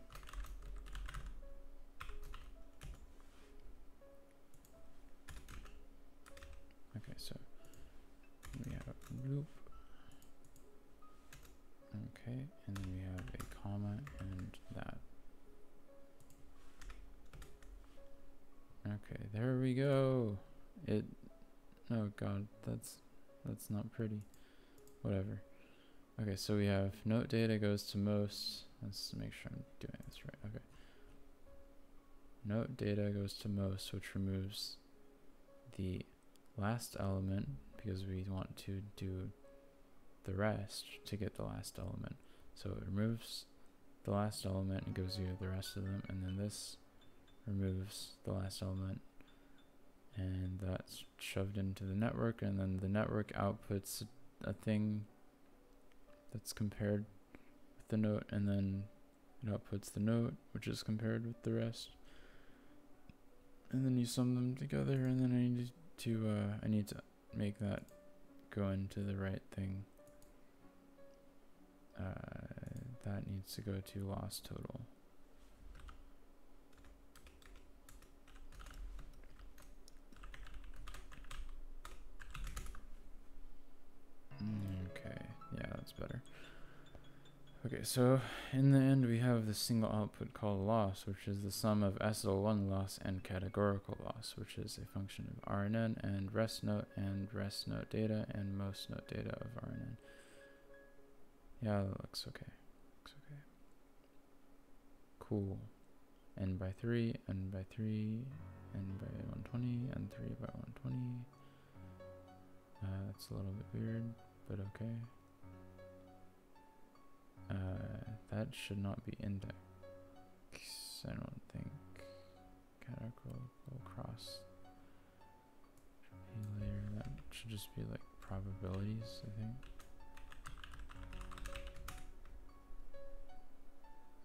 That's not pretty. Whatever. Okay, so we have note data goes to most. Let's make sure I'm doing this right. Okay. Note data goes to most, which removes the last element because we want to do the rest to get the last element. So it removes the last element and gives you the rest of them, and then this removes the last element and that's shoved into the network and then the network outputs a thing that's compared with the note and then it outputs the note which is compared with the rest. And then you sum them together and then I need to uh, I need to make that go into the right thing. Uh, that needs to go to loss total that's better. Okay, so in the end we have the single output called loss, which is the sum of SL1 loss and categorical loss, which is a function of RNN and rest note and rest note data and most note data of RNN. Yeah, that looks okay. Looks okay. Cool. N by 3, N by 3, N by 120, and 3 by 120. Uh, that's a little bit weird but okay. Uh, that should not be index. I don't think. Categorical cross. layer. That should just be like probabilities, I think.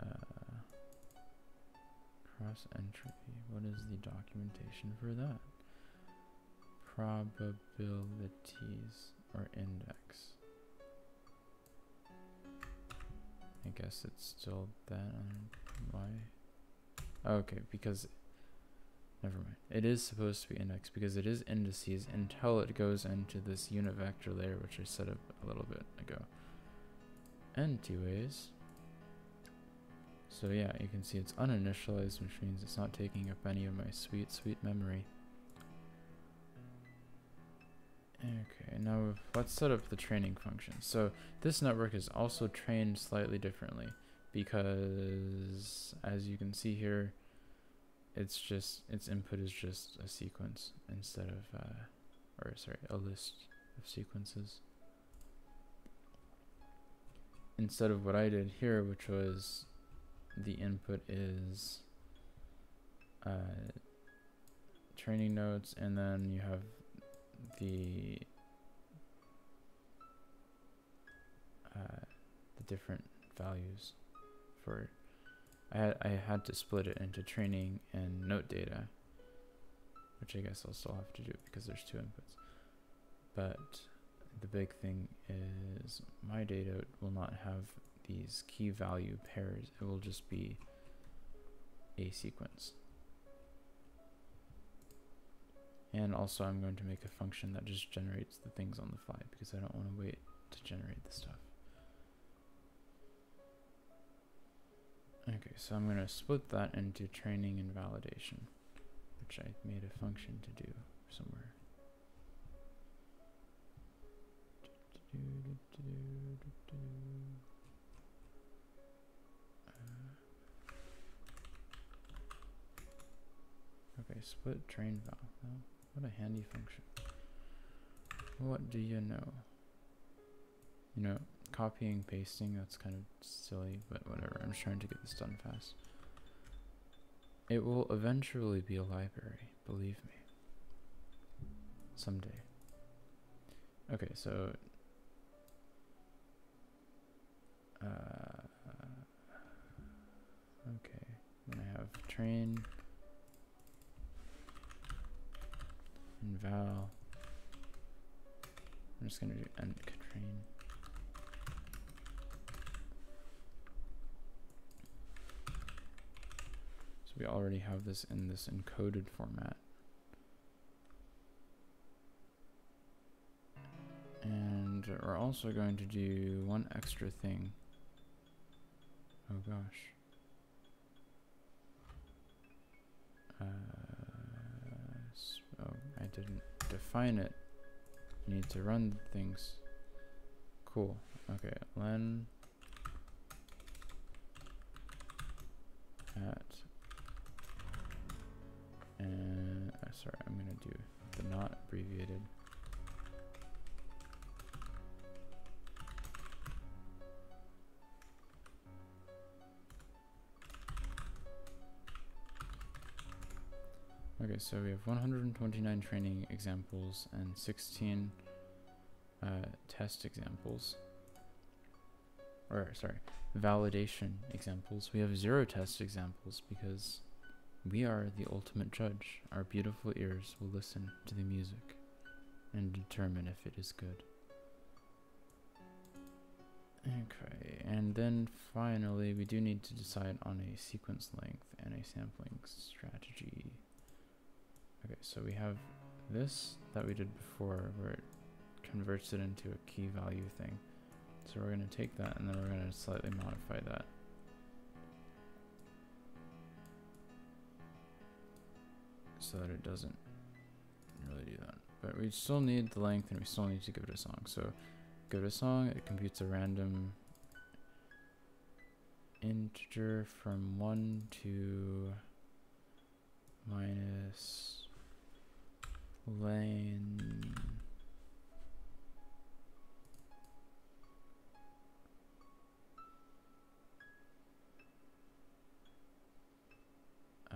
Uh, cross entropy. What is the documentation for that? Probabilities or index. I guess it's still that. Why? Okay, because never mind. It is supposed to be index because it is indices until it goes into this unit vector layer, which I set up a little bit ago. And two ways. So yeah, you can see it's uninitialized, which means it's not taking up any of my sweet, sweet memory. Okay, now let's set up the training function. So this network is also trained slightly differently because as you can see here, it's just, its input is just a sequence instead of, uh, or sorry, a list of sequences. Instead of what I did here, which was the input is uh, training nodes and then you have the uh, the different values for I had I had to split it into training and note data, which I guess I'll still have to do because there's two inputs. But the big thing is my data will not have these key value pairs. It will just be a sequence. And also I'm going to make a function that just generates the things on the fly because I don't want to wait to generate the stuff. Okay, so I'm going to split that into training and validation, which I made a function to do somewhere. Uh, okay, split train val. What a handy function. What do you know? You know, copying, pasting, that's kind of silly, but whatever. I'm just trying to get this done fast. It will eventually be a library, believe me. Someday. Okay, so... Uh, okay, then I have train and val. I'm just gonna do end train. So we already have this in this encoded format. And we're also going to do one extra thing. Oh gosh. Uh, didn't define it. You need to run things. Cool. Okay, len at and uh, sorry, I'm gonna do the not abbreviated. Okay, so we have 129 training examples and 16 uh, test examples. Or, sorry, validation examples. We have zero test examples because we are the ultimate judge. Our beautiful ears will listen to the music and determine if it is good. Okay, and then finally we do need to decide on a sequence length and a sampling strategy. Okay, so we have this that we did before where it converts it into a key value thing. So we're going to take that and then we're going to slightly modify that. So that it doesn't really do that. But we still need the length and we still need to give it a song. So it a song, it computes a random integer from 1 to minus lane uh,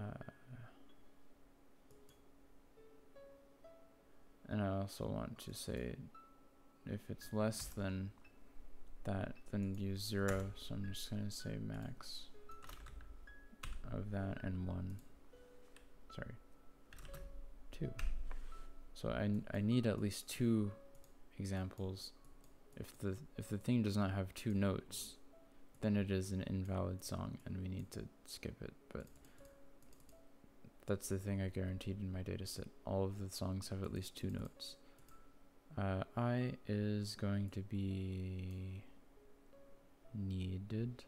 and I also want to say if it's less than that then use zero so I'm just gonna say max of that and one. Sorry. Two so I, I need at least two examples. If the if the thing does not have two notes, then it is an invalid song and we need to skip it. But that's the thing I guaranteed in my dataset. All of the songs have at least two notes. Uh, I is going to be needed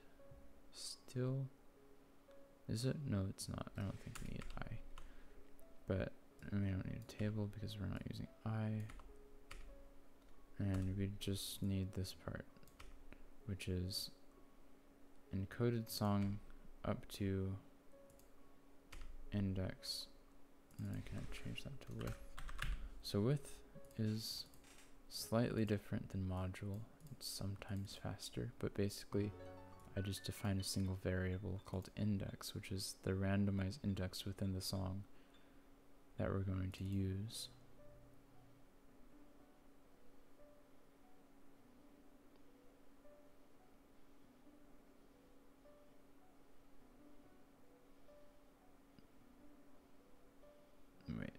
still. Is it? No, it's not. I don't think we need I. But and we don't need a table because we're not using I. And we just need this part, which is encoded song up to index. And I can change that to with. So with is slightly different than module. It's sometimes faster, but basically I just define a single variable called index, which is the randomized index within the song that we're going to use. Wait?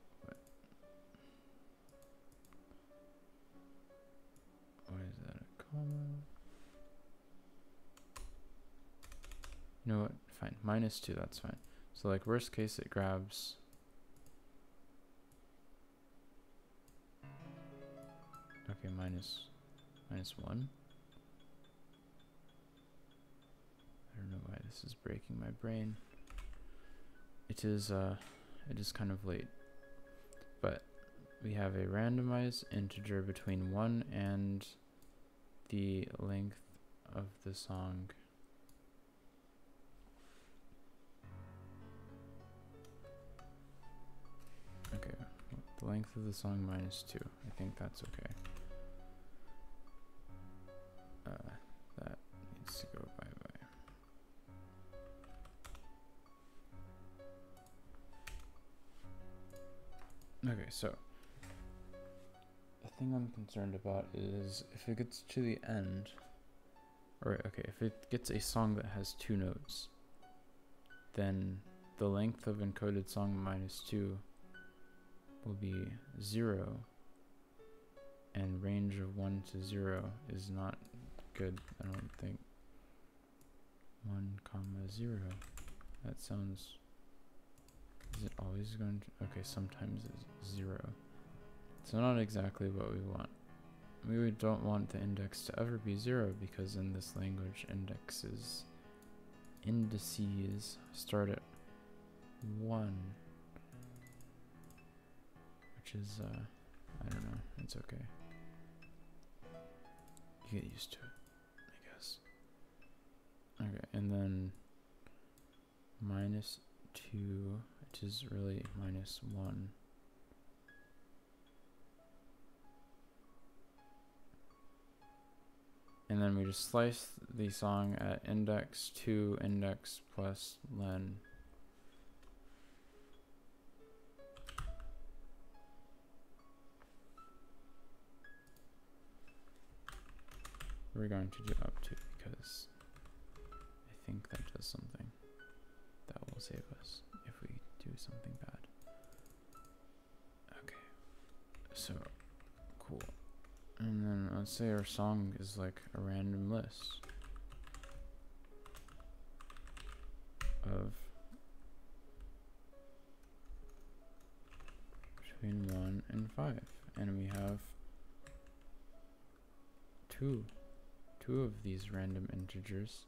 Why is that a comma? You know what? Fine. Minus 2, that's fine. So like worst case it grabs Okay, minus, minus one. I don't know why this is breaking my brain. It is, uh, it is kind of late. But we have a randomized integer between 1 and the length of the song. Okay, the length of the song minus 2. I think that's okay. Needs to go bye bye. Okay, so the thing I'm concerned about is if it gets to the end, or okay, if it gets a song that has two notes, then the length of encoded song minus two will be zero, and range of one to zero is not good, I don't think. 1 comma 0. That sounds... Is it always going to... Okay, sometimes it's 0. So not exactly what we want. We don't want the index to ever be 0 because in this language indexes indices start at 1 which is, uh, I don't know, it's okay. You get used to it. Okay, and then minus 2, which is really minus 1. And then we just slice the song at index 2 index plus len. We're going to do up to because think that does something that will save us if we do something bad. Okay, so cool. And then let's say our song is like a random list of between 1 and 5. And we have two, two of these random integers.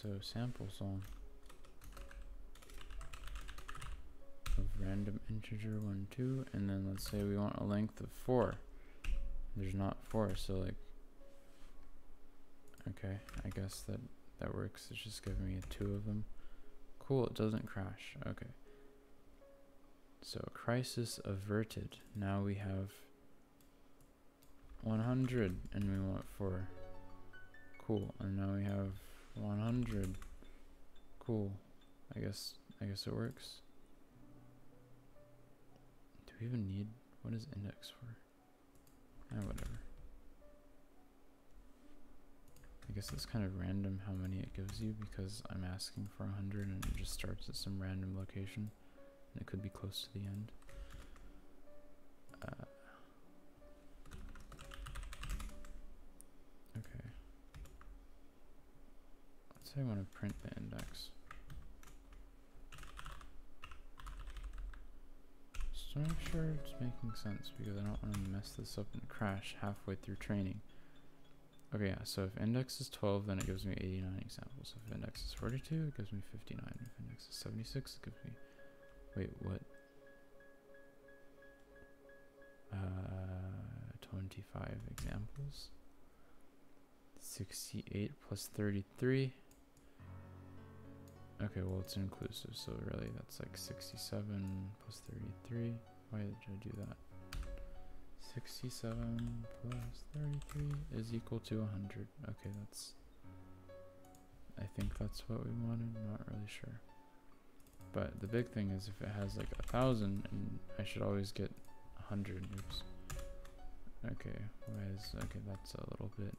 So sample song of random integer 1, 2. And then let's say we want a length of 4 there's not four, so like, okay, I guess that that works. It's just giving me two of them. Cool, it doesn't crash. Okay. So crisis averted. Now we have 100 and we want four. Cool, and now we have 100. Cool. I guess I guess it works. Do we even need what is index for? Eh, whatever. I guess it's kind of random how many it gives you because I'm asking for 100 and it just starts at some random location. And it could be close to the end. Uh, okay. Let's say I want to print the index. to make sure it's making sense because I don't want to mess this up and crash halfway through training. Okay, yeah, so if index is 12, then it gives me 89 examples. If index is 42, it gives me 59. If index is 76, it gives me... Wait, what? Uh, 25 examples. 68 plus 33. Okay, well it's inclusive, so really that's like 67 plus 33. Why did I do that? 67 plus 33 is equal to 100. Okay, that's... I think that's what we wanted, not really sure. But the big thing is if it has like a thousand, and I should always get a hundred. Oops. Okay, why is okay? That's a little bit,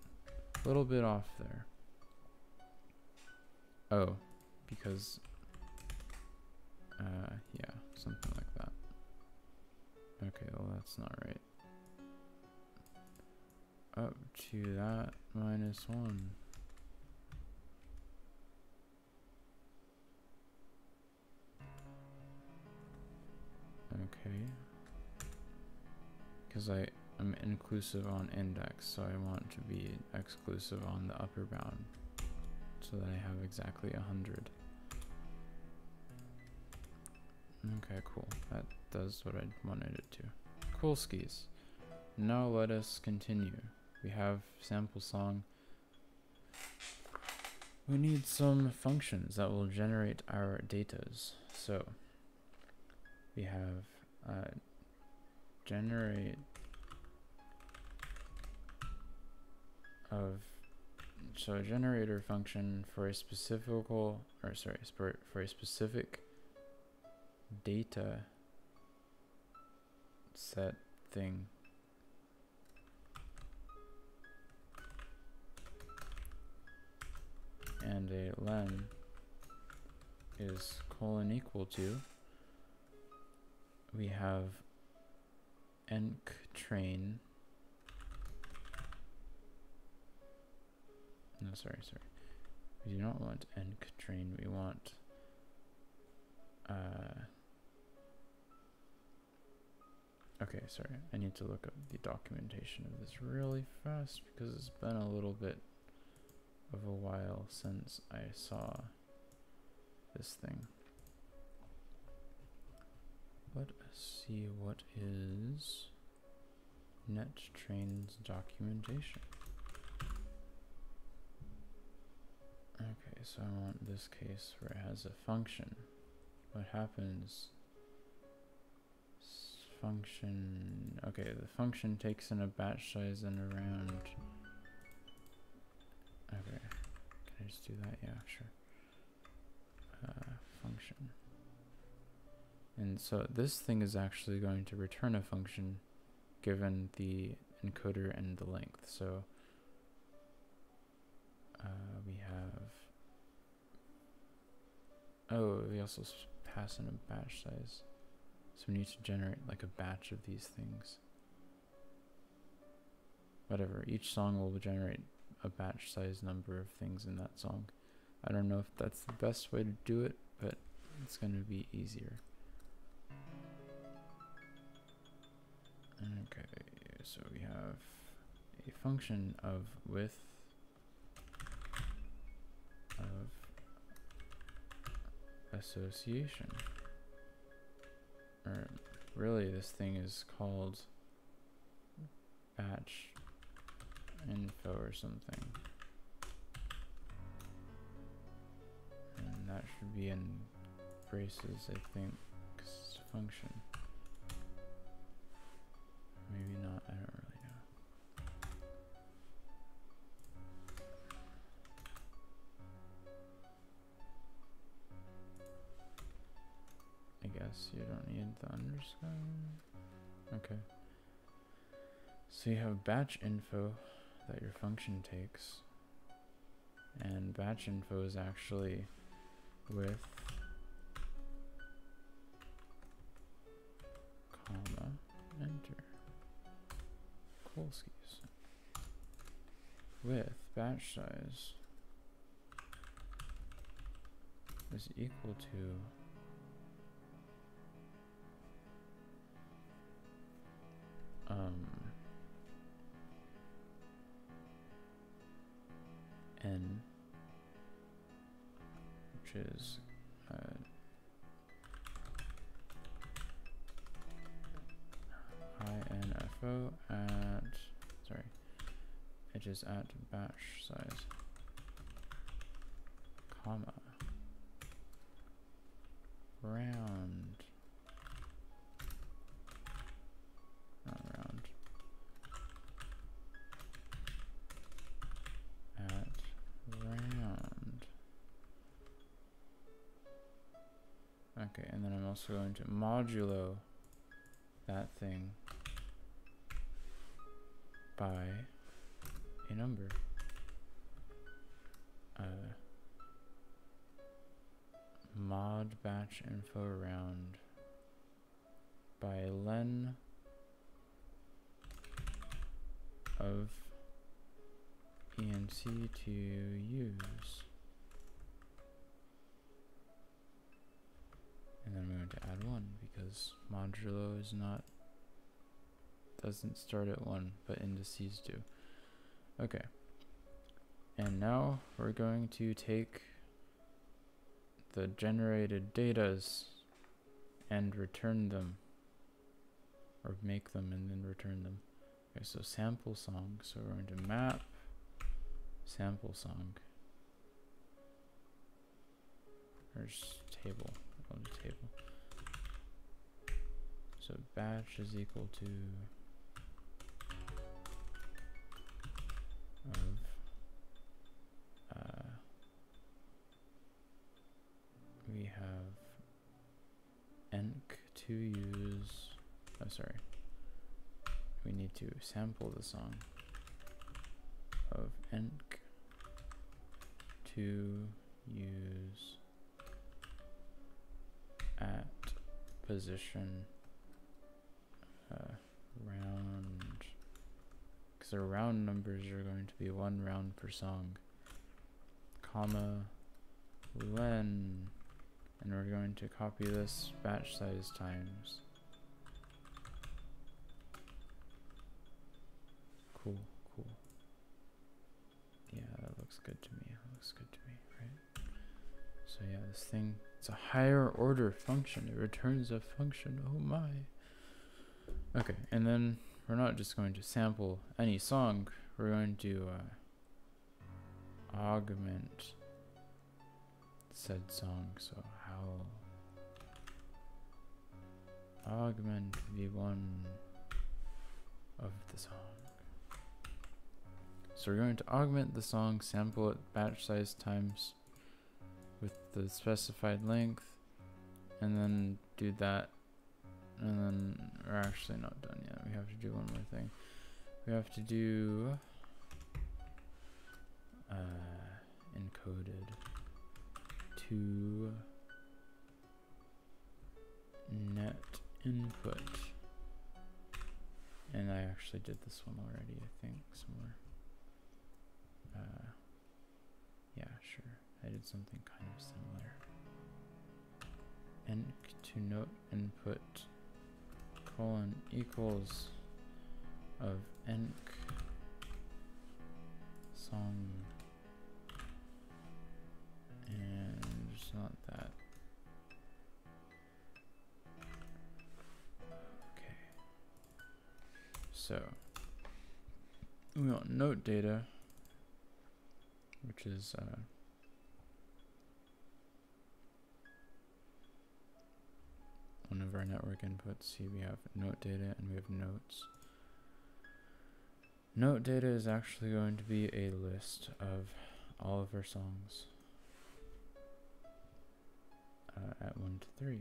a little bit off there. Oh, because uh, yeah, something like that. Okay, well that's not right. Up to that minus one. Okay. Because I am inclusive on index, so I want to be exclusive on the upper bound so that I have exactly 100. Okay, cool. That does what I wanted it to. Cool skis. Now let us continue. We have sample song. We need some functions that will generate our datas. So we have uh, generate of so a generator function for a specific or sorry for a specific data set thing. And a len is colon equal to we have enc train. No sorry sorry. We do not want enc train we want uh Okay, sorry. I need to look up the documentation of this really fast because it's been a little bit of a while since I saw this thing. let us see what is NetTrains documentation. Okay, so I want this case where it has a function. What happens? Function. Okay, the function takes in a batch size and around. Okay, can I just do that? Yeah, sure. Uh, function. And so this thing is actually going to return a function given the encoder and the length. So uh, we have. Oh, we also pass in a batch size. So we need to generate like a batch of these things. Whatever, each song will generate a batch size number of things in that song. I don't know if that's the best way to do it, but it's going to be easier. Okay, so we have a function of with of association. Or really this thing is called batch info or something. And that should be in braces, I think, 'cause it's a function. Maybe not, Guess you don't need the underscore. Okay. So you have batch info that your function takes. And batch info is actually with comma enter Kolskis with batch size is equal to um n which is uh, info at sorry edges at batch size comma round also going to modulo that thing by a number. Uh, mod batch info round by len of enc to use. And then I'm going to add one because modulo is not doesn't start at 1, but indices do. Okay. And now we're going to take the generated datas and return them. Or make them and then return them. Okay, so sample song. So we're going to map sample song. There's table. I'll do table. So batch is equal to of uh, we have enc to use oh sorry we need to sample the song of enc to use at position uh, round because the round numbers are going to be one round per song, comma, len, and we're going to copy this batch size times. Cool, cool. Yeah, that looks good to me. Looks good to me, right? So yeah, this thing It's a higher order function. It returns a function. Oh my. Okay, and then we're not just going to sample any song. We're going to uh, augment said song. So how augment v1 of the song. So we're going to augment the song, sample it batch size times with the specified length, and then do that. And then we're actually not done yet. We have to do one more thing. We have to do uh, encoded to net input. And I actually did this one already, I think, somewhere. Uh, yeah, sure. I did something kind of similar. Enc to note input colon equals of enc song and it's not that. Okay. So we want note data which is uh, one of our network inputs. See, we have note data and we have notes. Note data is actually going to be a list of all of our songs uh, at 1 to 3.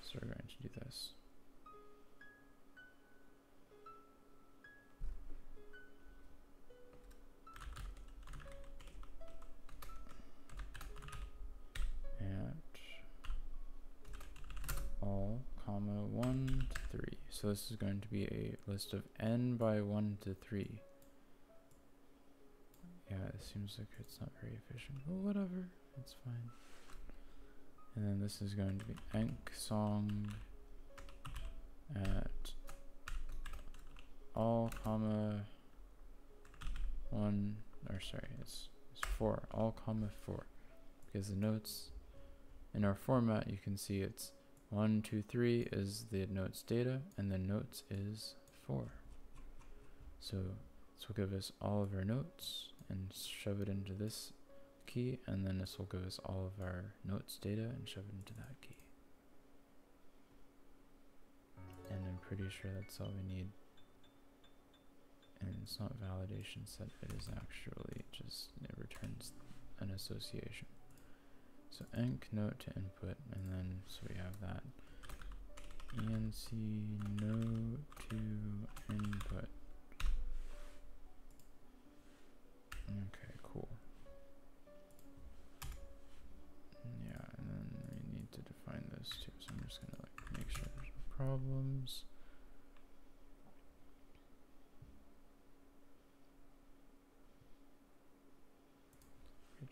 So we're going to do this. All, comma, 1 to 3. So this is going to be a list of n by 1 to 3. Yeah, it seems like it's not very efficient, but whatever, it's fine. And then this is going to be enc song at all, comma, 1, or sorry, it's, it's 4, all, comma, 4. Because the notes in our format, you can see it's one, two, three is the notes data, and then notes is four. So this will give us all of our notes and shove it into this key, and then this will give us all of our notes data and shove it into that key. And I'm pretty sure that's all we need. And it's not validation set, it is actually just, it returns an association. So enc note to input, and then so we have that enc note to input. Okay, cool. Yeah, and then we need to define those too. So I'm just gonna like make sure there's no problems.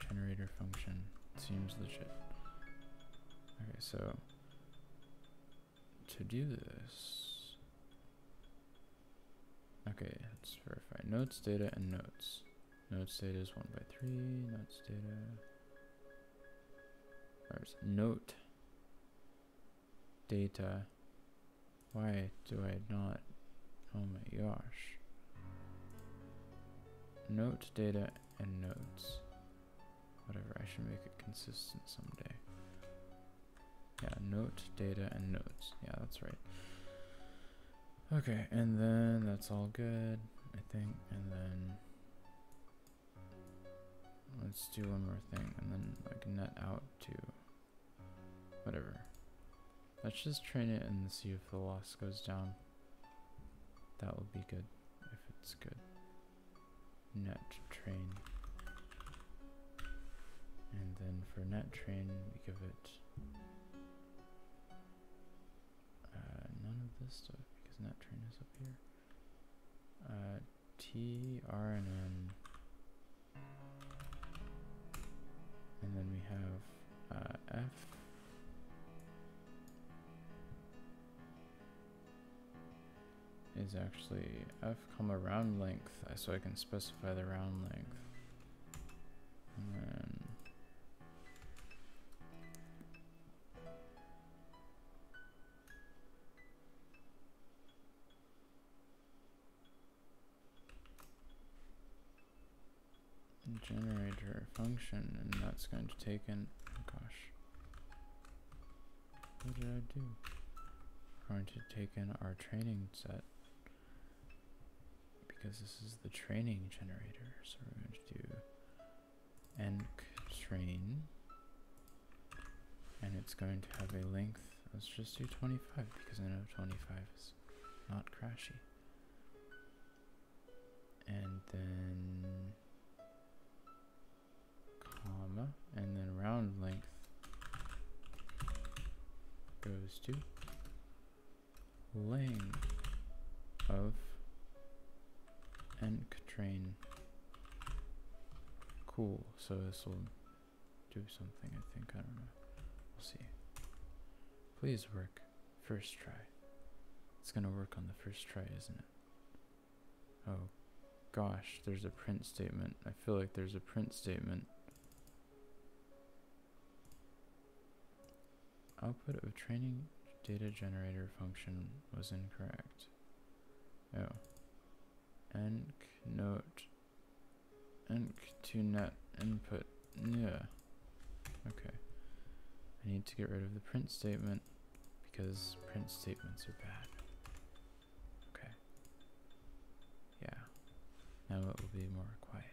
generator function seems legit. Okay, so to do this, okay, let's verify notes data and notes. Notes data is one by three. Notes data. Where's note data? Why do I not? Oh my gosh. Note data and notes. Whatever, I should make it consistent someday. Yeah, note, data, and notes. Yeah, that's right. Okay, and then that's all good, I think. And then let's do one more thing, and then like net out to whatever. Let's just train it and see if the loss goes down. That will be good if it's good. Net train. And then for net train, we give it uh, none of this stuff because net train is up here. Uh, T, R, and N. And then we have uh, F. is actually f comma round length so I can specify the round length and then generator function, and that's going to take in. Oh gosh. What did I do? going to take in our training set because this is the training generator. So we're going to do enc train and it's going to have a length. Let's just do 25 because I know 25 is not crashy. And then comma and then round length goes to length of train. Cool, so this will do something, I think. I don't know. We'll see. Please work. First try. It's gonna work on the first try, isn't it? Oh, gosh, there's a print statement. I feel like there's a print statement. Output of training data generator function was incorrect. Oh. Enc note. Enc to net input. Yeah. Okay. I need to get rid of the print statement because print statements are bad. Okay. Yeah. Now it will be more quiet.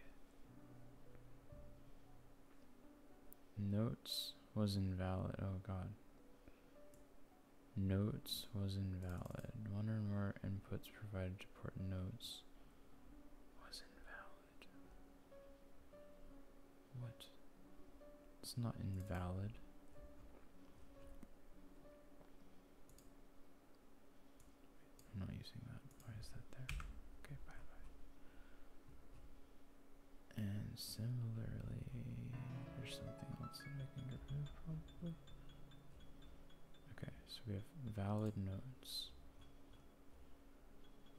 Notes was invalid. Oh god. Notes was invalid. One or more inputs provided to port notes was invalid. What? It's not invalid. I'm not using that. Why is that there? Okay, bye bye. And similarly, there's something valid nodes.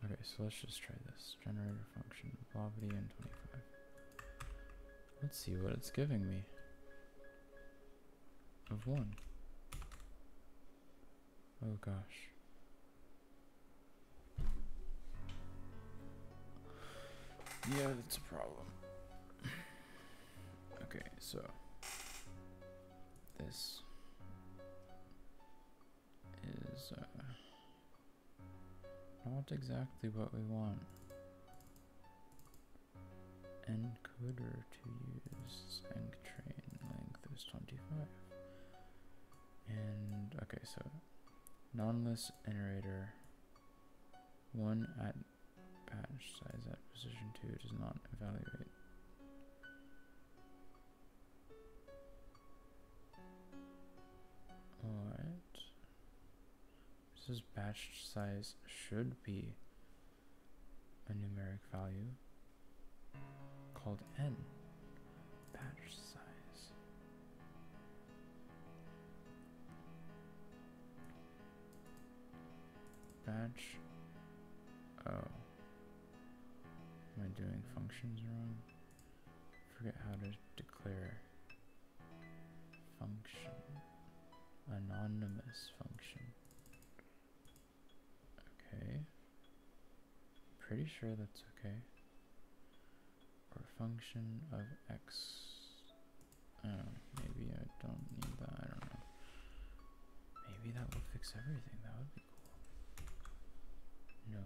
Okay, so let's just try this. Generator function, velocity and 25. Let's see what it's giving me. Of 1. Oh gosh. Yeah, that's a problem. okay, so this is uh, not exactly what we want. Encoder to use train length is 25. And okay, so nonless iterator one at batch size at position 2 does not evaluate. Is batch size should be a numeric value called n. Batch size. Batch. Oh. Am I doing functions wrong? Forget how to declare function. Anonymous function. Okay. Pretty sure that's okay. Or function of x. Oh, maybe I don't need that. I don't know. Maybe that will fix everything. That would be cool. No.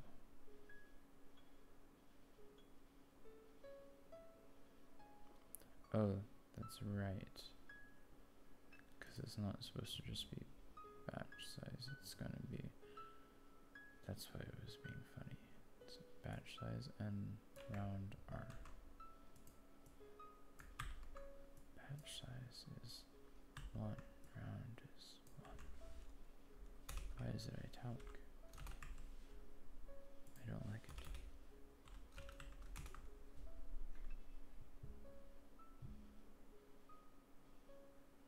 Oh, that's right. Because it's not supposed to just be batch size, it's gonna be. That's why it was being batch size and round R. Batch size is 1, round is 1. Why is it italic? I don't like it.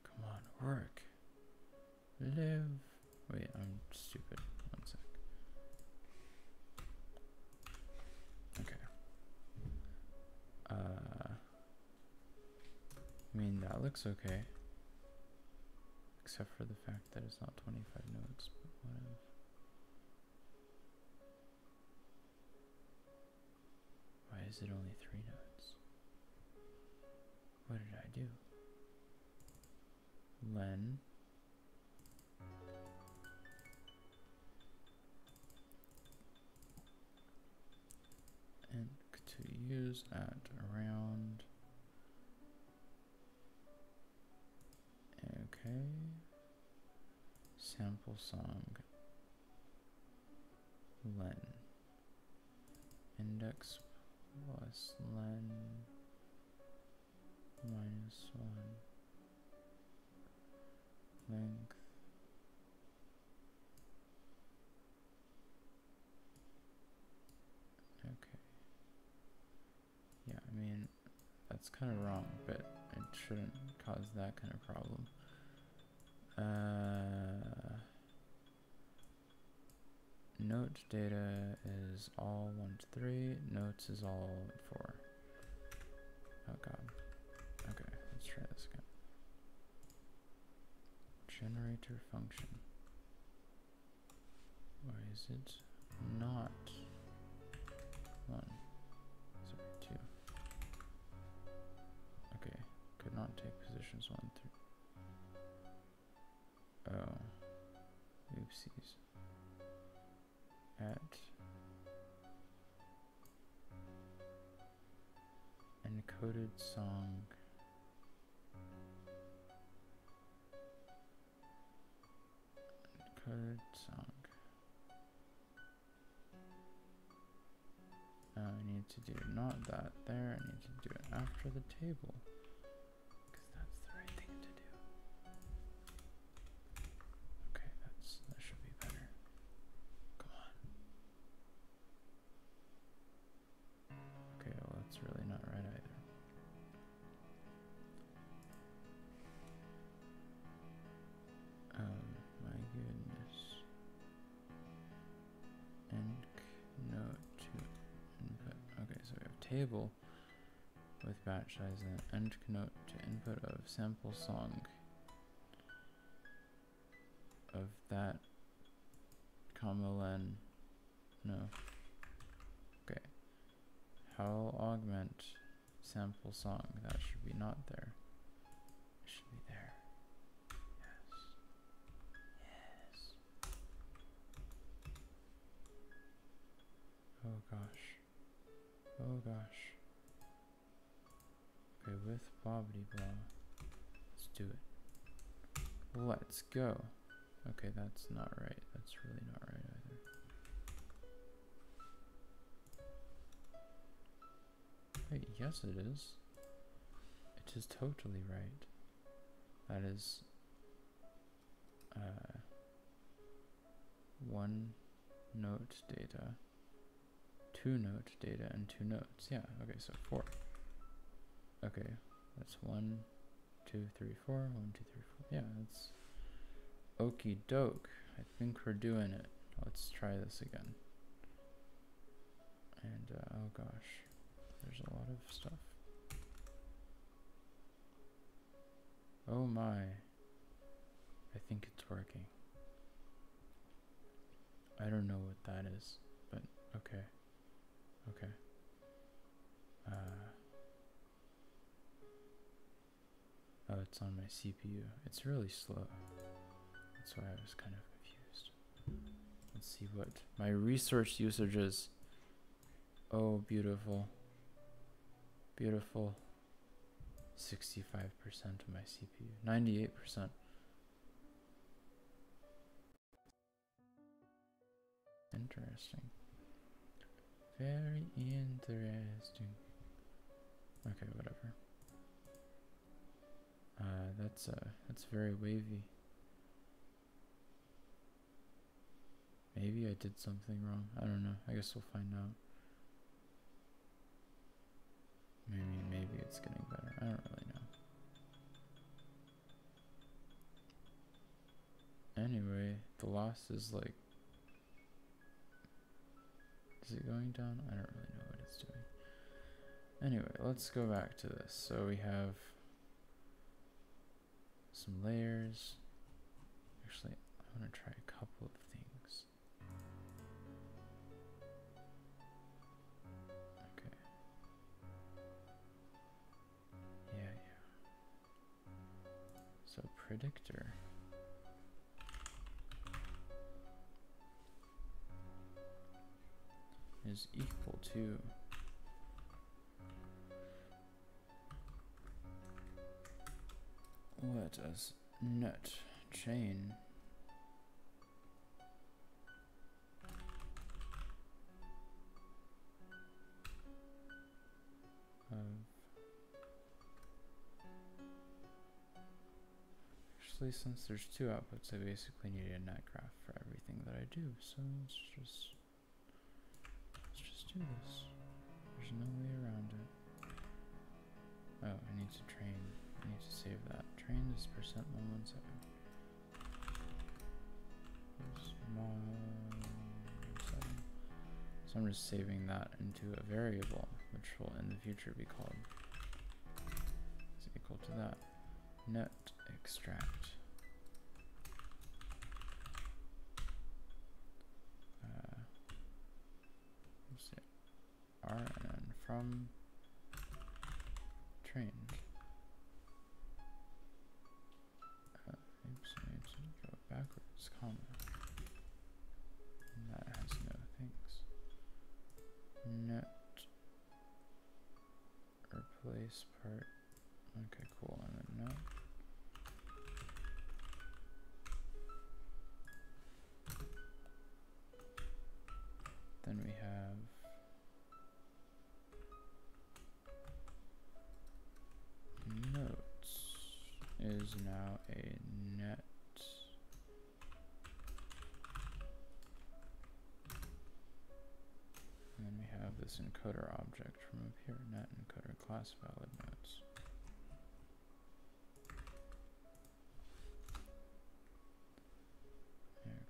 Come on, work. Live. Wait, I'm stupid. Looks okay. Except for the fact that it's not 25 notes, but whatever. Why is it only three notes? What did I do? Len. And to use at around. Okay. Sample song. Len. Index plus len minus 1 length okay yeah I mean that's kind of wrong but it shouldn't cause that kind of problem uh, note data is all 1 to 3. Notes is all 4. Oh god. Okay, let's try this again. Generator function. Why is it not 1? Sorry, 2. Okay, could not take positions 1 encoded song Third song. Now I need to do not that there, I need to do it after the table. Table with batch size and enc note to input of sample song of that comma len no. Okay. How augment sample song? That should be not there. It should be there. Yes. Yes. Oh gosh oh gosh okay with bobbity blah let's do it let's go Okay, that's not right. That's really not right either. Wait, yes it is. It is totally right. That is uh, one note data, two note data, and two notes. Yeah, okay, so four. Okay, that's one, two, three, four. One, two, three, four. Yeah, that's Okie doke. I think we're doing it. Let's try this again. And, uh, oh gosh. There's a lot of stuff. Oh my. I think it's working. I don't know what that is, but okay. Okay. Uh, oh, it's on my CPU. It's really slow. That's why I was kind of confused. Let's see what my resource usage is. Oh, beautiful. Beautiful. 65% of my CPU. 98%. Interesting. Very interesting. Okay, whatever. Uh, that's uh, that's very wavy. Maybe I did something wrong. I don't know. I guess we'll find out. Maybe, maybe it's getting better. I don't really know. Anyway, the loss is like... Is it going down? I don't really know what it's doing. Anyway, let's go back to this. So we have some layers. Actually, I want to try a couple of things. Okay. Yeah, yeah. So predictor. Is equal to let us net chain of actually since there's two outputs I basically need a net graph for everything that I do so let's just let's just do this. There's no way around it. Oh I need to train. I need to save that. Train is percent one one seven. So I'm just saving that into a variable which will in the future be called is equal to that. Net extract uh, let's see rn from a net. And then we have this encoder object from up here. Net encoder class valid notes.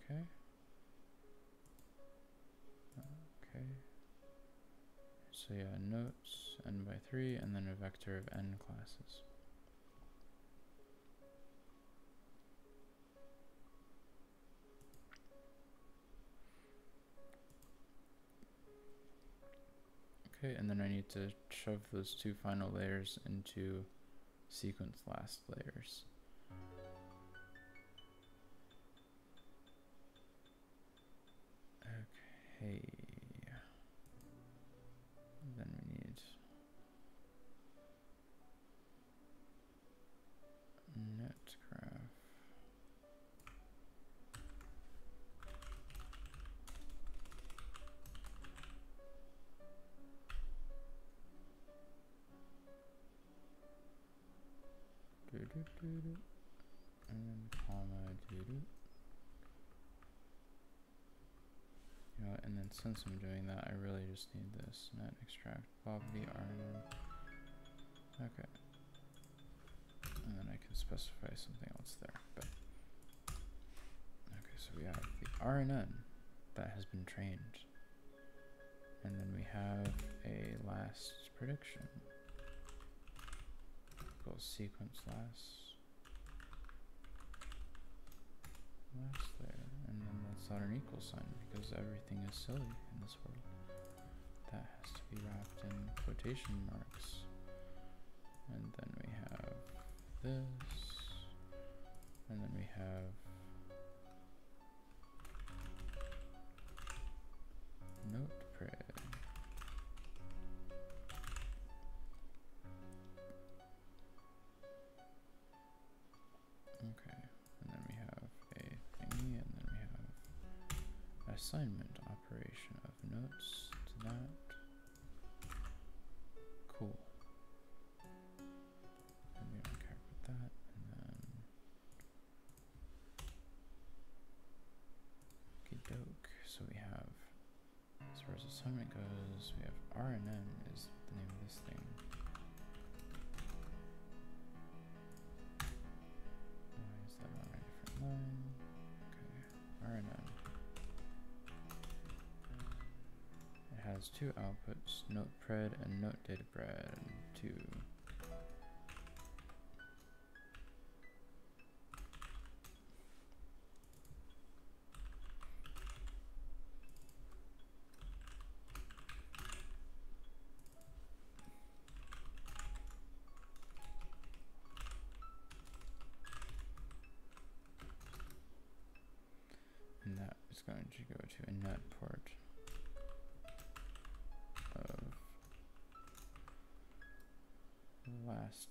Okay. Okay. So yeah notes n by 3 and then a vector of n classes Okay, and then I need to shove those two final layers into sequence last layers. Okay. And do. You know, and then since I'm doing that, I really just need this net extract bob the vrn. Okay. And then I can specify something else there. But okay, so we have the RNN that has been trained, and then we have a last prediction equals sequence last last layer and then that's not an equal sign because everything is silly in this world. That has to be wrapped in quotation marks. And then we have this. And then we have notepred assignment operation of notes to that. Cool. And we don't care about that, and then doke. So we have, as far as assignment goes, we have RNN two outputs, notepred and notedatapred, two.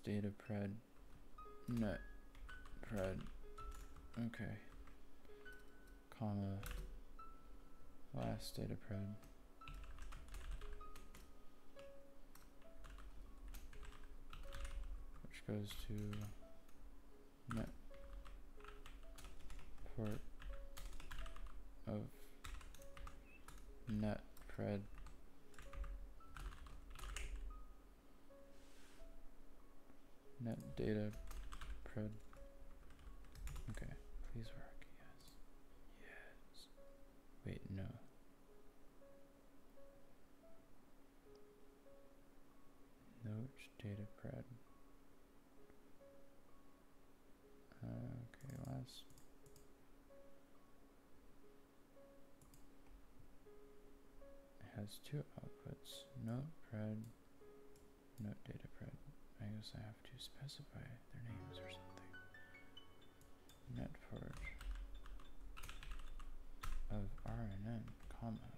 Data pred net pred okay. Comma. Last data pred which goes to net port of net pred data pred okay please work yes. Yes. Wait no. Note data pred okay last. It has two outputs, note pred, note data I have to specify their names or something. net port of RNN, comma.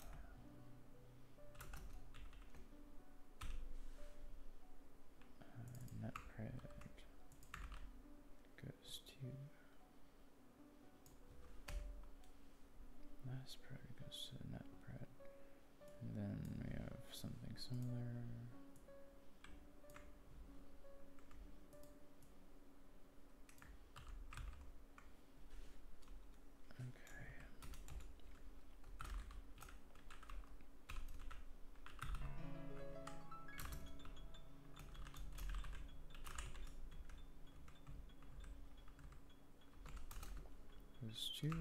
Those two.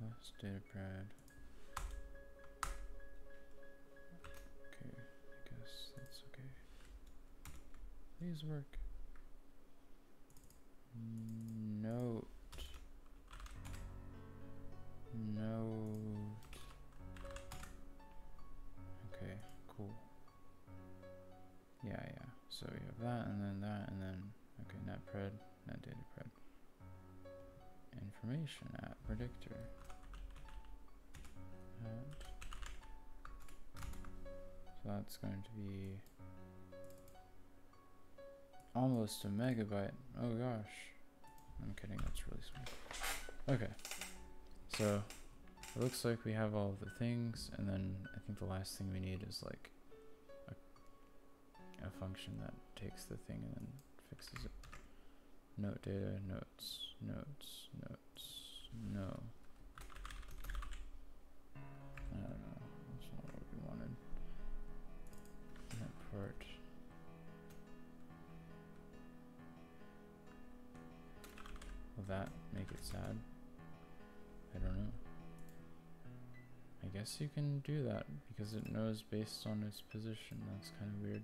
Last data pred. Okay, I guess that's okay. Please work. That's going to be almost a megabyte. Oh gosh. I'm kidding, that's really small. Okay. So it looks like we have all the things and then I think the last thing we need is like a, a function that takes the thing and then fixes it. Note data, notes, notes, notes, sad? I don't know. I guess you can do that because it knows based on its position. That's kind of weird.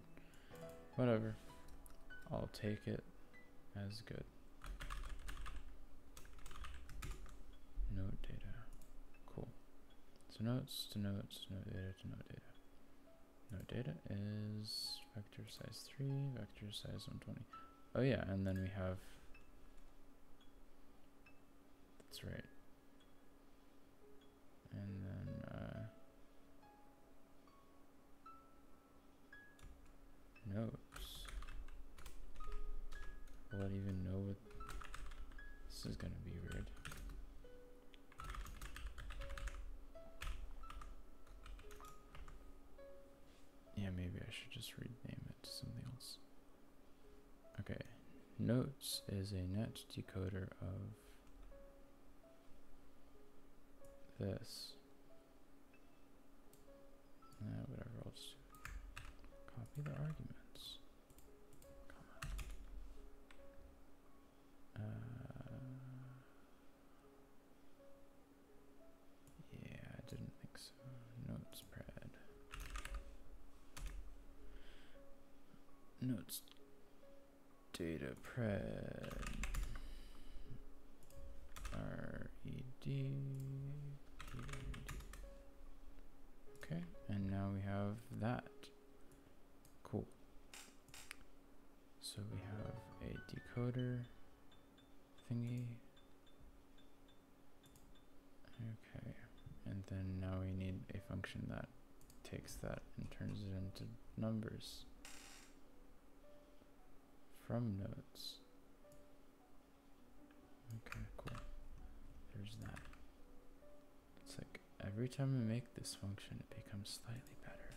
Whatever. I'll take it as good. Note data. Cool. So notes to notes, note data to note data. Note data is vector size 3, vector size 120. Oh yeah, and then we have... That's right. And then, uh... Notes. Will it even know what... This is gonna be weird. Yeah, maybe I should just rename it to something else. Okay, notes is a net decoder of this. Uh, whatever, I'll just copy the arguments. Uh, yeah, I didn't think so. Notes pred. Notes data pred. R E D. a decoder thingy. Okay. And then now we need a function that takes that and turns it into numbers from nodes. Okay, cool. There's that. It's like every time we make this function, it becomes slightly better.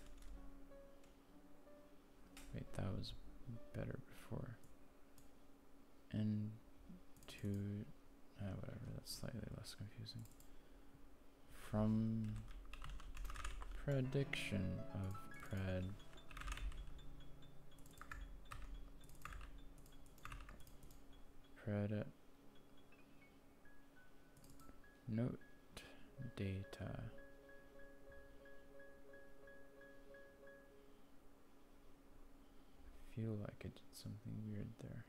Wait, that was better before. And to, uh, whatever, that's slightly less confusing. From prediction of pred pred note data feel like I did something weird there.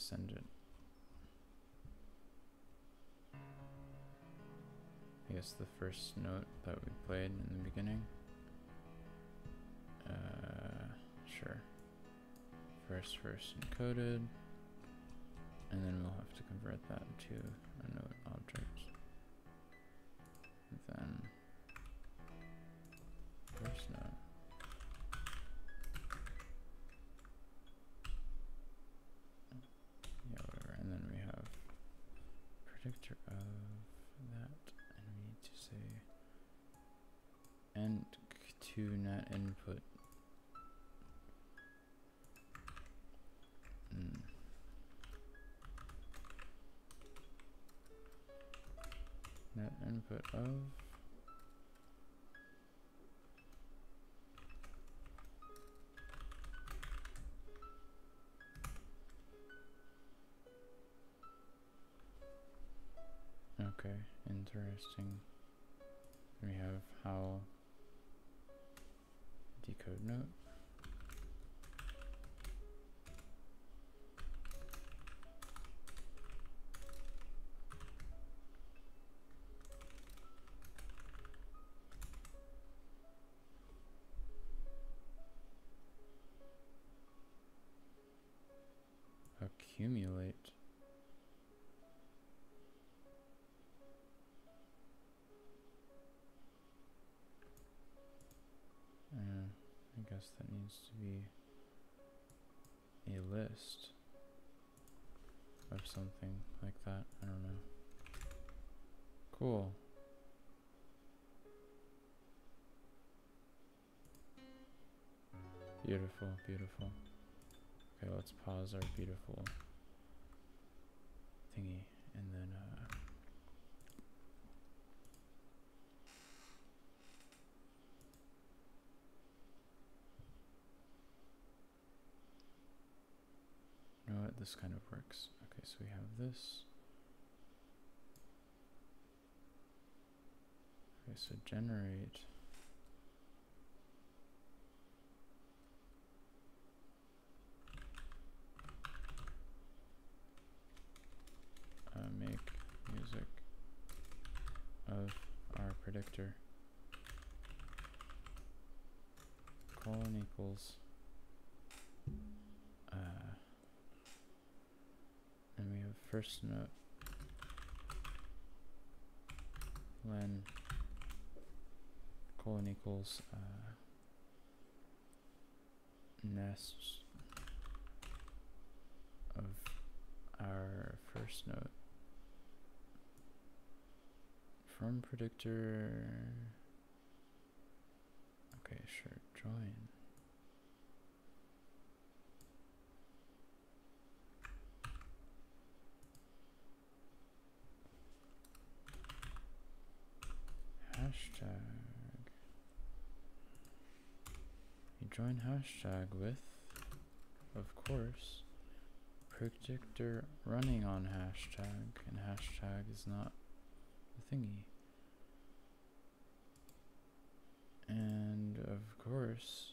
Send it? I guess the first note that we played in the beginning. Uh, sure. First verse encoded, and then we'll have to convert that to a note Net input of Okay, interesting. We have how decode note. That needs to be a list of something like that. I don't know. Cool. Beautiful, beautiful. Okay, let's pause our beautiful thingy and then uh You know what? This kind of works. Okay, so we have this. Okay, so generate. Uh, make music of our predictor colon equals uh, and we have first note. When colon equals uh, nests of our first note. From predictor. Okay sure join hashtag. You join hashtag with, of course, predictor running on hashtag, and hashtag is not the thingy. And of course,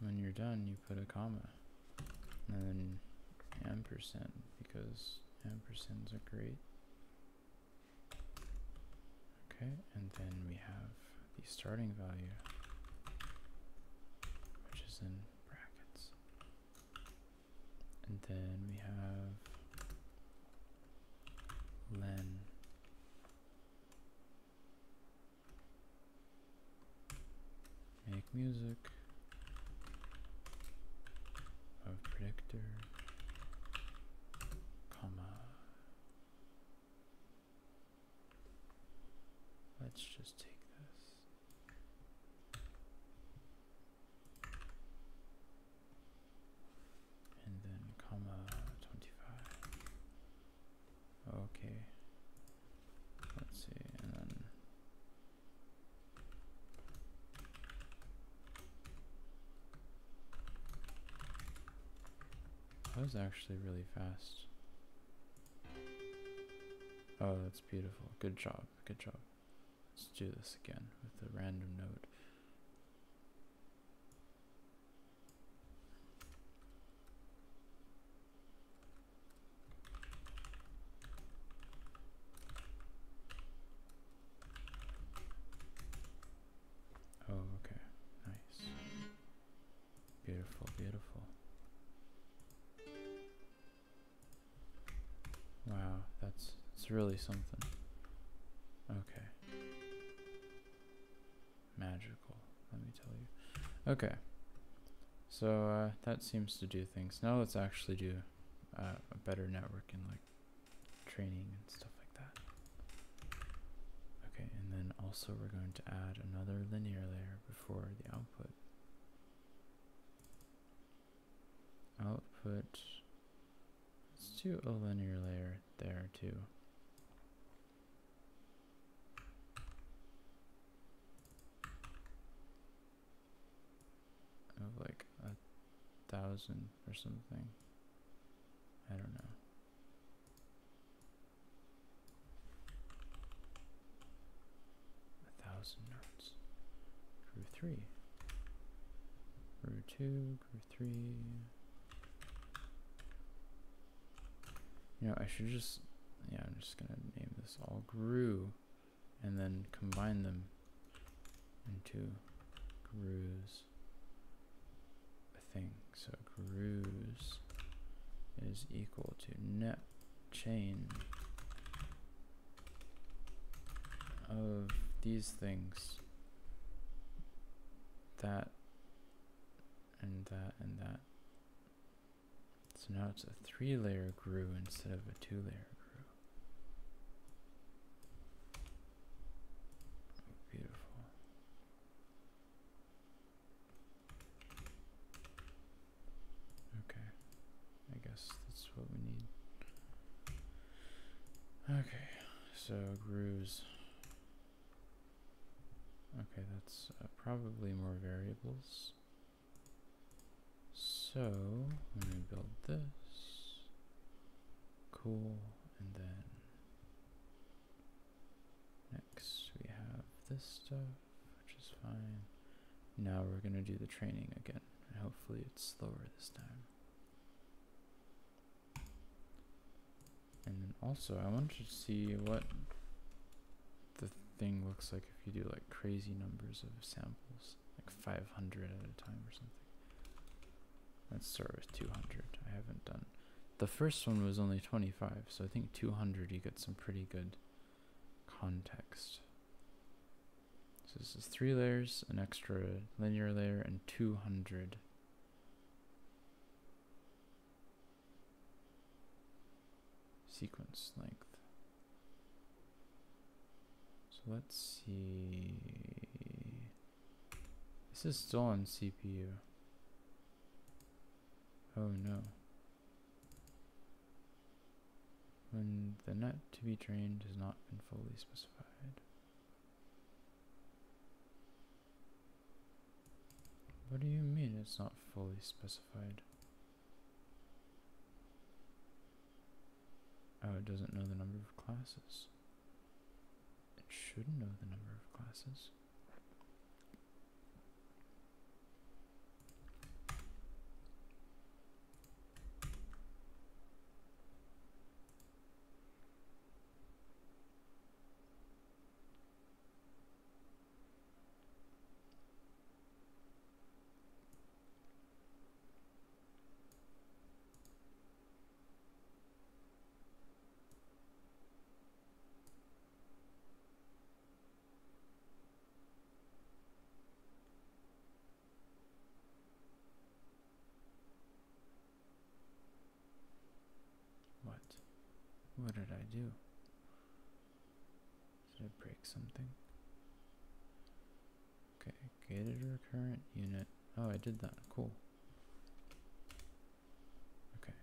when you're done, you put a comma and then ampersand because ampersands are great. Okay, and then we have the starting value, which is in brackets. And then we have len. Make music of predictor, comma. Let's just take this. And then comma 25. Okay. Let's see, and then that was actually really fast. Oh, that's beautiful. Good job. Good job. Let's do this again with the random node. It's really something. Okay. Magical, let me tell you. Okay. So uh, that seems to do things. Now let's actually do uh, a better network and like training and stuff like that. Okay, and then also we're going to add another linear layer before the output. Output. Let's do a linear layer there too. Of like a thousand or something. I don't know. A thousand nodes. Grew three. Grew two, grew three. You know, I should just, yeah, I'm just gonna name this all grew and then combine them into thing. Grews is equal to net chain of these things that and that and that. So now it's a three layer grew instead of a two layer grew. Beautiful. Okay. I guess that's what we need. Okay. So grooves. Okay, that's uh, probably more variables. So, when we build this, cool, and then next we have this stuff, which is fine. Now we're going to do the training again, and hopefully it's slower this time. And also, I wanted to see what the thing looks like if you do like crazy numbers of samples, like 500 at a time or something. Let's start with 200. I haven't done. The first one was only 25, so I think 200 you get some pretty good context. So this is three layers, an extra linear layer, and 200. Sequence length. So let's see. This is still on CPU. Oh no. When the net to be drained has not been fully specified. What do you mean it's not fully specified? Oh, it doesn't know the number of classes. It should know the number of classes. What? What did I do? Did I break something? Okay, gated recurrent unit. Oh, I did that. Cool. Okay,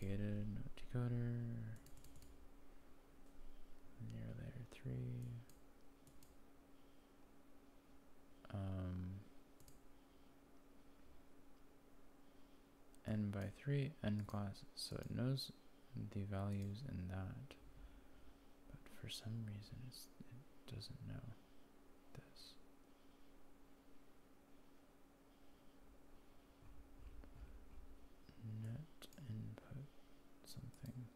gated note decoder. Near layer 3. Um, n by 3, n class, So it knows the values in that, for some reason it's, it doesn't know this. Net input something.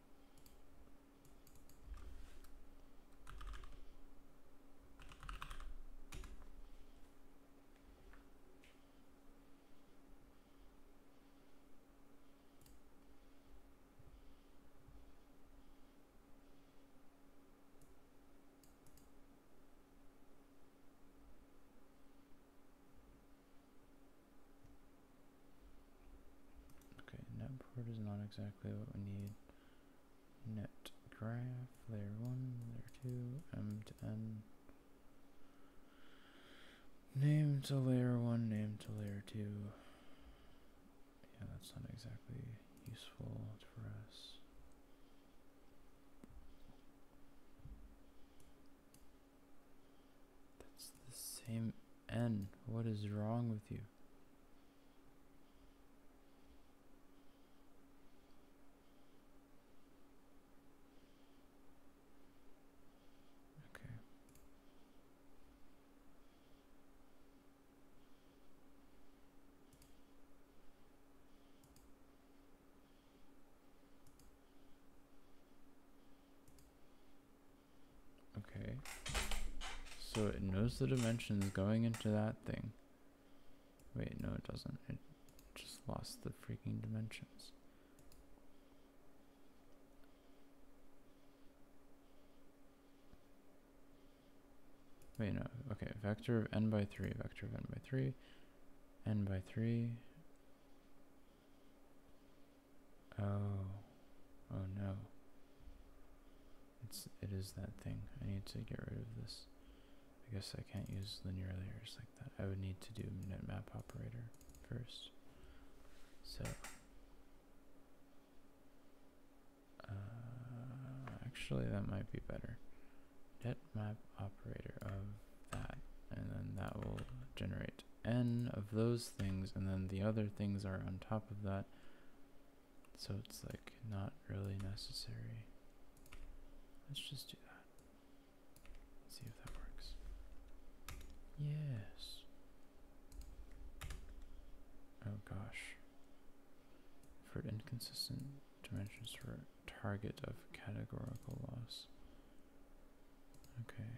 Okay, net port is not exactly what we need. Net graph, layer 1, layer 2, m to n. Name to layer 1, name to layer 2. Yeah, that's not exactly useful for us. That's the same n. What is wrong with you? Okay. Okay. Knows the dimensions going into that thing. Wait, no it doesn't. It just lost the freaking dimensions. Wait, no. Okay, vector of n by 3, vector of n by 3, n by 3. Oh. Oh no. It's, it is that thing. I need to get rid of this. Guess I can't use linear layers like that. I would need to do netmap operator first. So. Uh, actually, that might be better net map operator of that and then that will generate n of those things and then the other things are on top of that so it's like not really necessary let's just do that see if that works yes oh gosh for inconsistent dimensions for target of categorical loss Okay.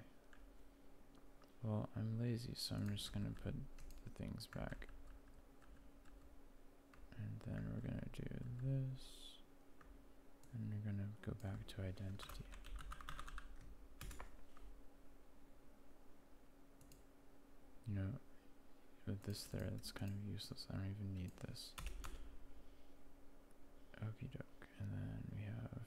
Well, I'm lazy, so I'm just gonna put the things back. And then we're gonna do this. And we're gonna go back to identity. You know, with this there, that's kind of useless. I don't even need this. Okie doke. And then we have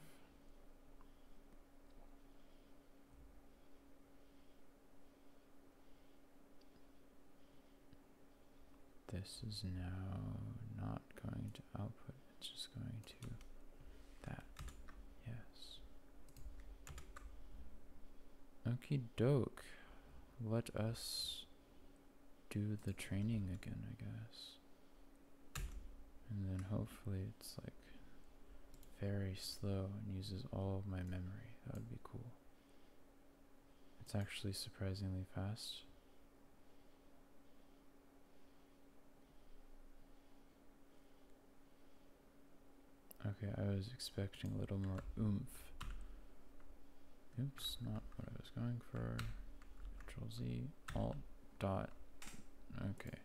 this is now not going to output, it's just going to that. Yes. Okie doke. Let us do the training again, I guess. And then hopefully it's like very slow and uses all of my memory. That would be cool. It's actually surprisingly fast. Okay, I was expecting a little more oomph. Oops, not what I was going for. Control Z, Alt, dot. Okay.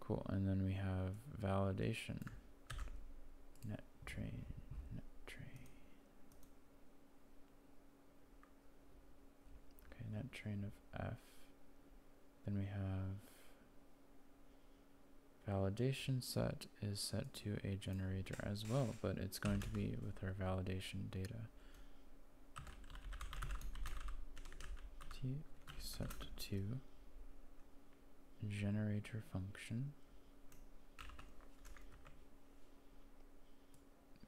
Cool, and then we have validation. Net train, net train. Okay, net train of F. Then we have validation set is set to a generator as well, but it's going to be with our validation data. T set to generator function.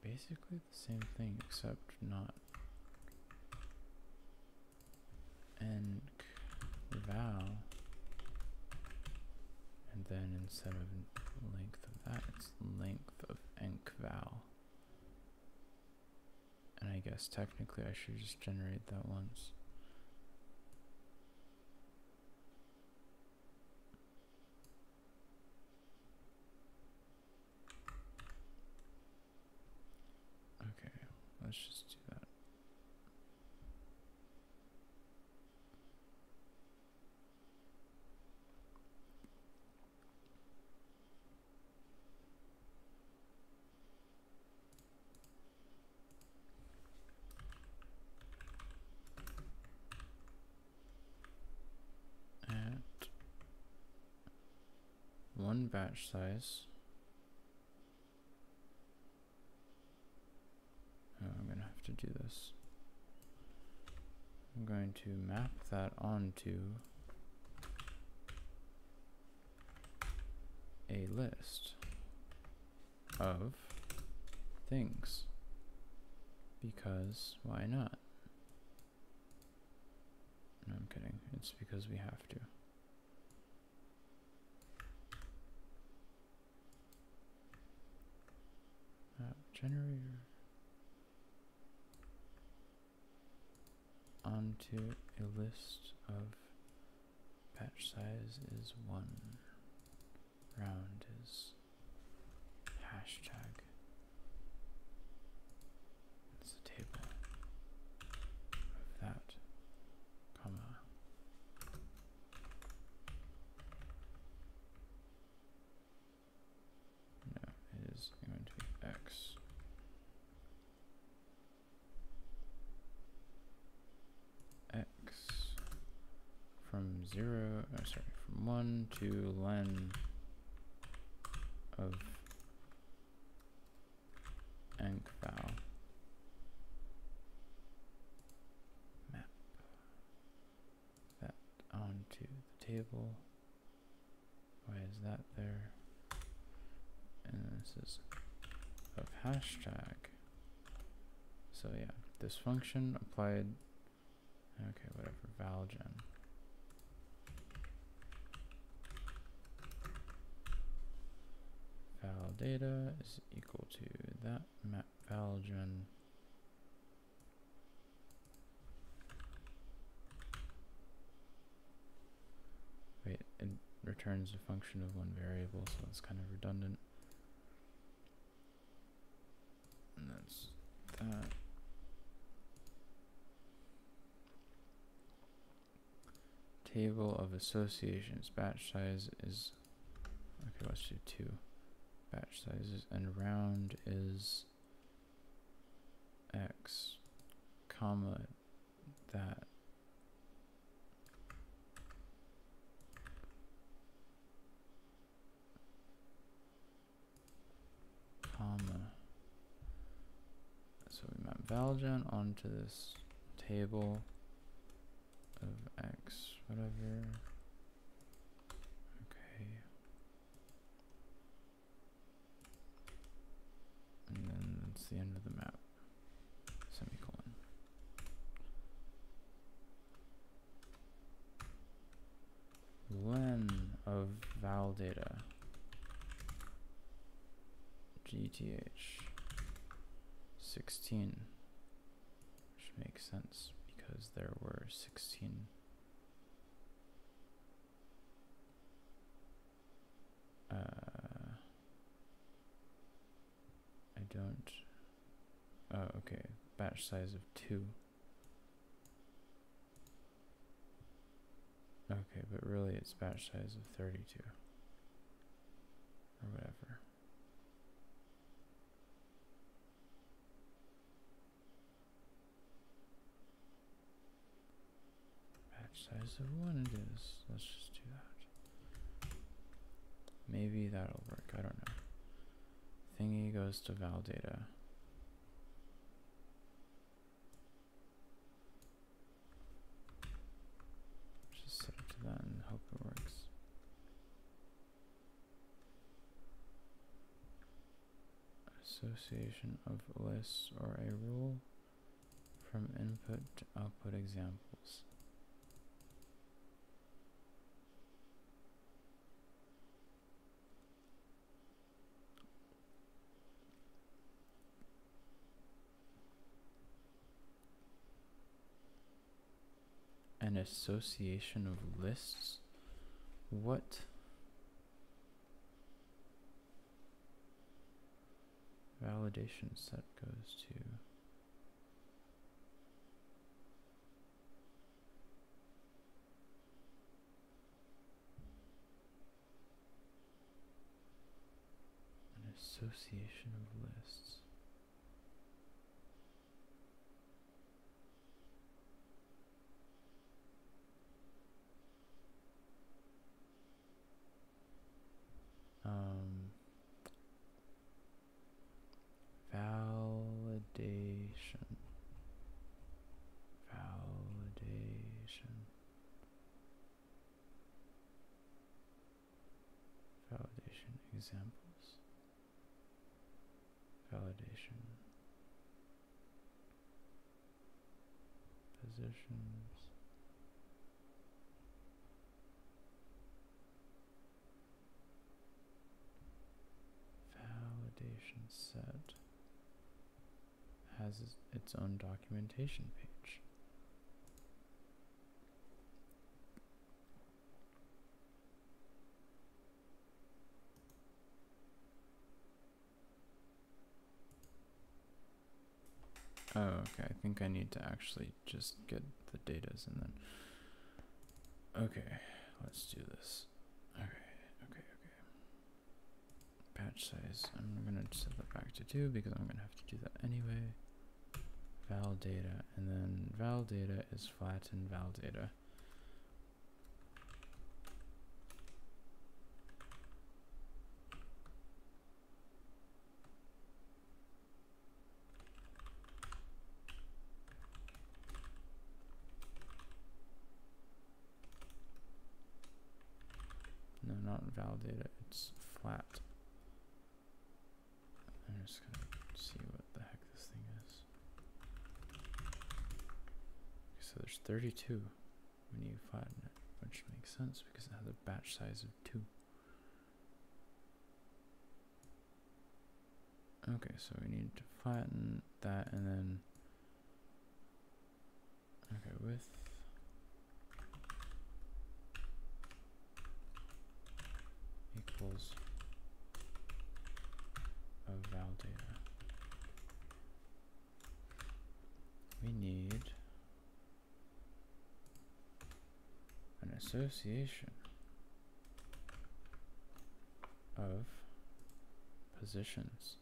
Basically the same thing except not enc val and then instead of length of that, it's length of enc_val. And I guess technically I should just generate that once. Okay, let's just do that. at one batch size. Oh, I'm going to do this. I'm going to map that onto a list of things because why not? No, I'm kidding. It's because we have to. Generator onto a list of batch size is one. Round is hashtag. It's a table of that comma. No, it is going to be x. x from zero, oh, sorry, from one to len of enc_val. Map that onto the table. Why is that there? And this is of hashtag. So yeah, this function applied Okay, whatever, valgen. Val data is equal to that map valgen. Wait, it returns a function of one variable, so it's kind of redundant. And that's that. table of associations. Batch size is okay. Let's do two batch sizes, and round is x, comma that. Comma. So we map valgen onto this table of x whatever. the end of the map. Semicolon. Len of val data. GTH 16. Which makes sense because there were 16 Uh, I don't oh okay. Batch size of 2 okay but really it's batch size of 32 or whatever. Batch size of 1 it is. Let's just do that. Maybe that'll work. I don't know. Thingy goes to val data just set it to that and hope it works association of lists or a rule from input to output examples. An association of lists? What? Validation set goes to an association of lists. Um, validation validation validation examples validation validation set has its own documentation page. Oh, okay. I think I need to actually just get the datas and then. Okay, let's do this. Okay, okay, okay. Batch size. I'm gonna set that back to two because I'm gonna have to do that anyway val data and then val data is flatten val data 2 when you flatten it, which makes sense because it has a batch size of 2. Okay, so we need to flatten that and then, okay, with equals of data. We need association of positions.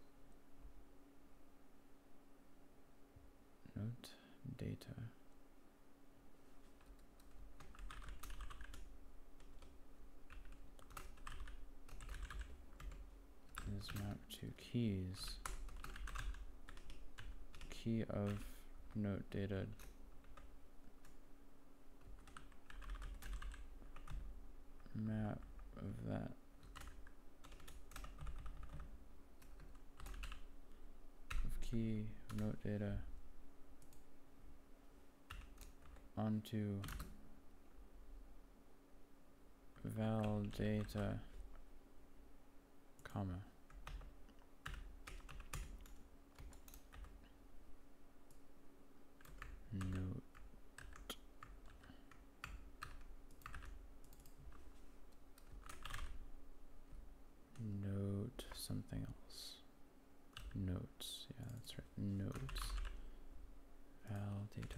Note data. Is mapped to keys. Key of note data map of that. Of key note data. Onto val data comma note note something else notes yeah that's right notes val data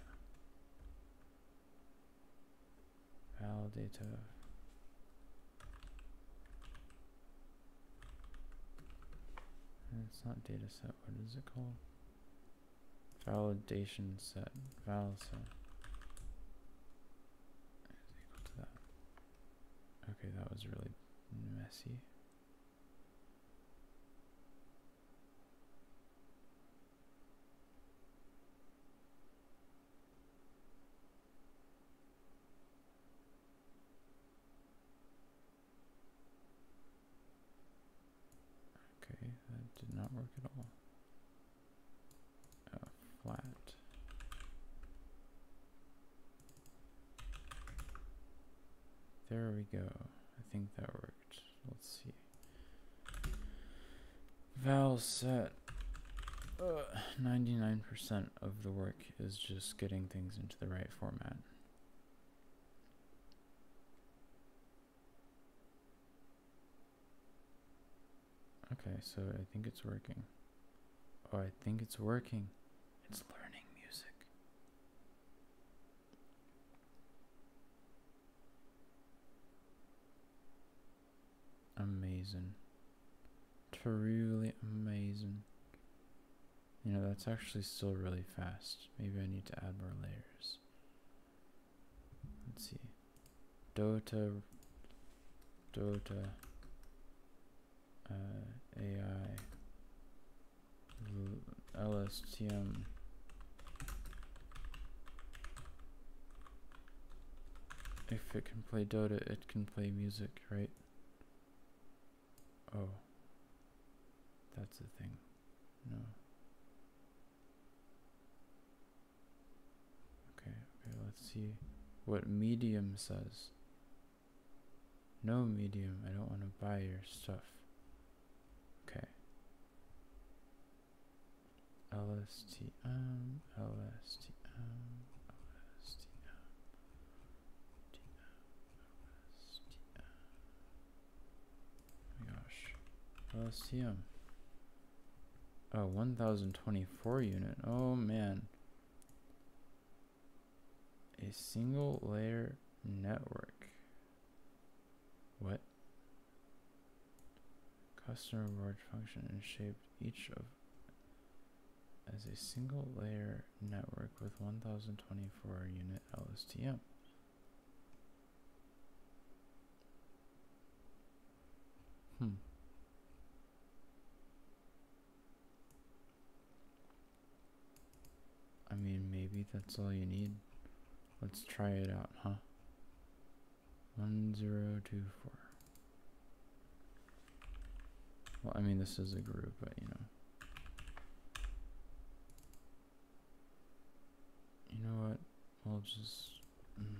data it's not data set what is it called? Validation set val set. Is equal to that? Okay that was really messy Okay, that did not work at all. Uh, flat. There we go. I think that worked. Let's see. Val set. 99% of the work is just getting things into the right format. Okay, so I think it's working. Oh, I think it's working. It's learning music. Amazing. Truly amazing. You know, that's actually still really fast. Maybe I need to add more layers. Let's see. Dota. Dota. Uh, AI. LSTM. If it can play Dota, it can play music, right? Oh. That's the thing. No. Okay, okay, let's see what medium says. No medium, I don't want to buy your stuff. Okay. LSTM, LSTM, LSTM, LSTM. Oh my gosh. LSTM. Oh, 1024 unit. Oh man. A single layer network. What? Customer reward function is shaped each of as a single layer network with 1024 unit LSTM. Hmm. I mean, maybe that's all you need. Let's try it out, huh? 1024. Well, I mean, this is a group, but you know. You know what? We'll just. Mm,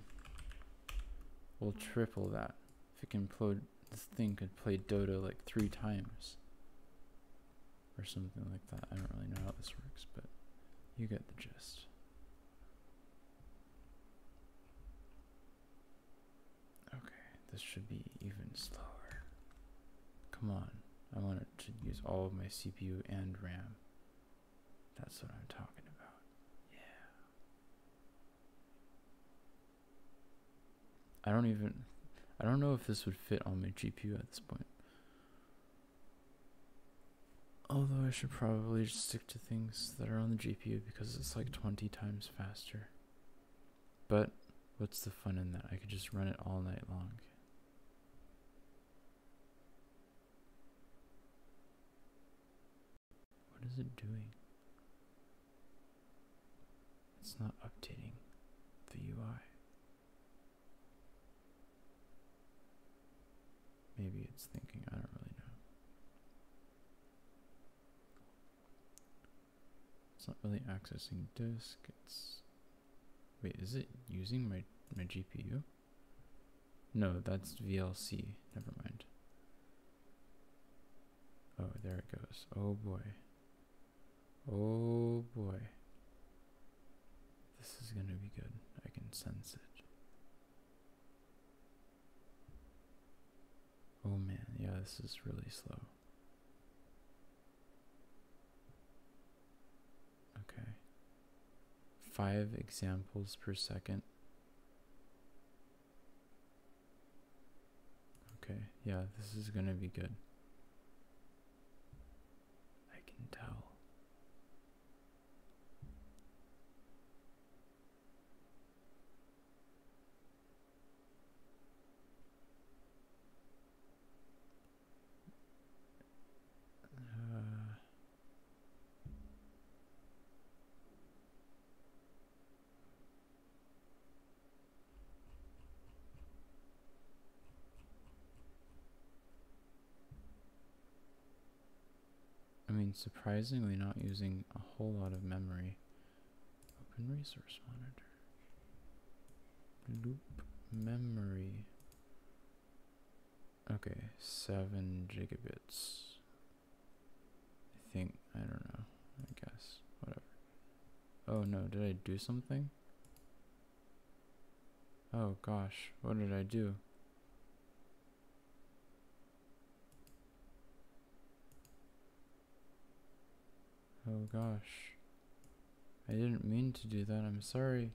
we'll triple that. If it can play. This thing could play Dota like three times. Or something like that. I don't really know how this works, but you get the gist. Okay, this should be even slower. Come on. I want it to use all of my CPU and RAM. That's what I'm talking about. Yeah. I don't even I don't know if this would fit on my GPU at this point. Although I should probably just stick to things that are on the GPU because it's like 20 times faster. But what's the fun in that? I could just run it all night long. What is it doing? It's not updating the UI. Maybe it's thinking, I don't really know. It's not really accessing disk, it's wait, is it using my my GPU? No, that's VLC. Never mind. Oh, there it goes. Oh boy. Oh boy. This is going to be good. I can sense it. Oh man, yeah, this is really slow. Okay. Five examples per second. Okay, yeah, this is gonna be good. I can tell. Surprisingly, not using a whole lot of memory. Open resource monitor. Loop memory. Okay, seven gigabits. I think, I don't know, I guess, whatever. Oh no, did I do something? Oh gosh, what did I do? Oh gosh. I didn't mean to do that, I'm sorry.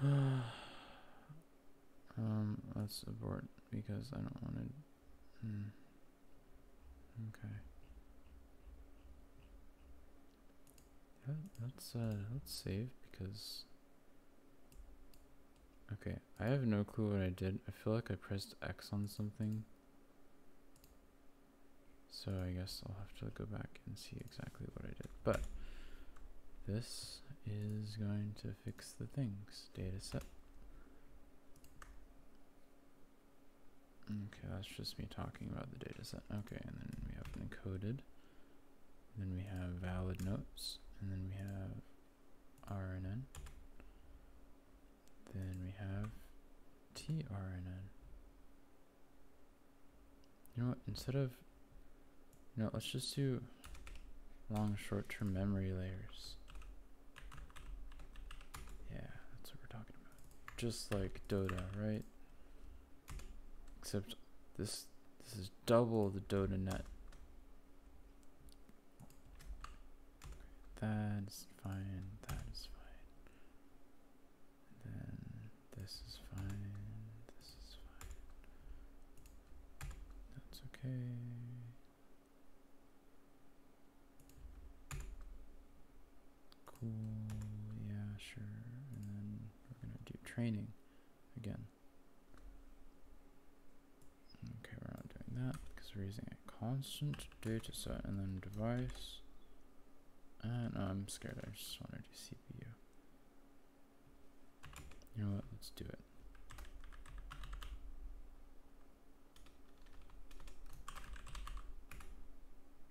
um, let's abort because I don't want to. Hmm. Okay. Yeah, let's uh, let's save because. Okay, I have no clue what I did. I feel like I pressed X on something. So I guess I'll have to go back and see exactly what I did. But this is going to fix the things. Data set. Okay, that's just me talking about the data set. Okay, and then we have encoded. Then we have valid notes. And then we have RNN. Then we have TRNN. You know what? Instead of you know, let's just do long short-term memory layers. Yeah, that's what we're talking about. Just like Dota, right? Except this this is double the Dota net. That's fine. That is fine. then this is fine. This is fine. That's okay. Cool. Yeah, sure. And then we're gonna do training again. Okay, we're not doing that because we're using a constant data set and then device. No, I'm scared. I just want to do CPU. You know what? Let's do it.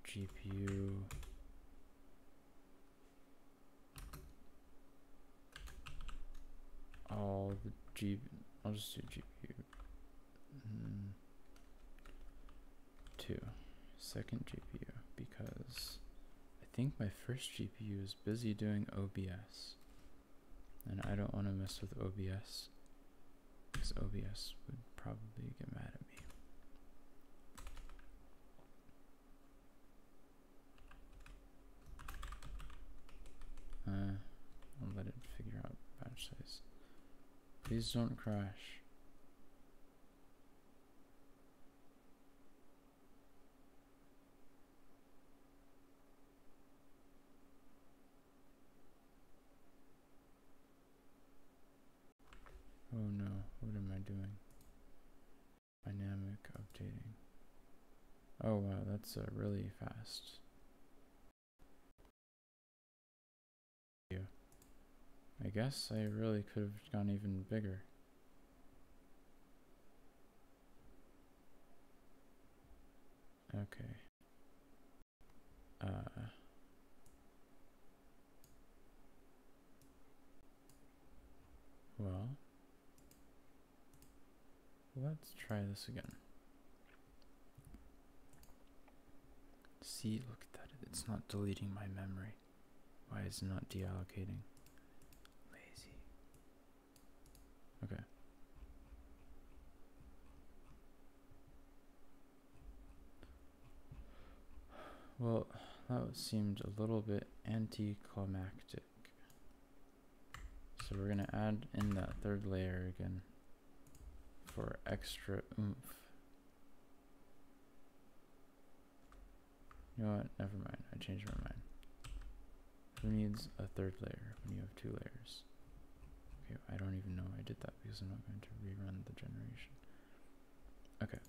GPU. All the G. I'll just do GPU. Mm, two. Second GPU because I think my first GPU is busy doing OBS. And I don't want to mess with OBS because OBS would probably get mad at me. Uh, I'll let it figure out batch size. Please don't crash. Oh no, what am I doing? Dynamic updating. Oh wow, that's uh, really fast. I guess I really could have gone even bigger. Okay. Uh. Well. Let's try this again. See, look at that. It's not deleting my memory. Why is it not deallocating? Lazy. Okay. Well, that seemed a little bit anticlimactic. So we're gonna add in that third layer again for extra oomph. You know what? Never mind. I changed my mind. Who needs a third layer when you have two layers? I don't even know I did that because I'm not going to rerun the generation. Okay,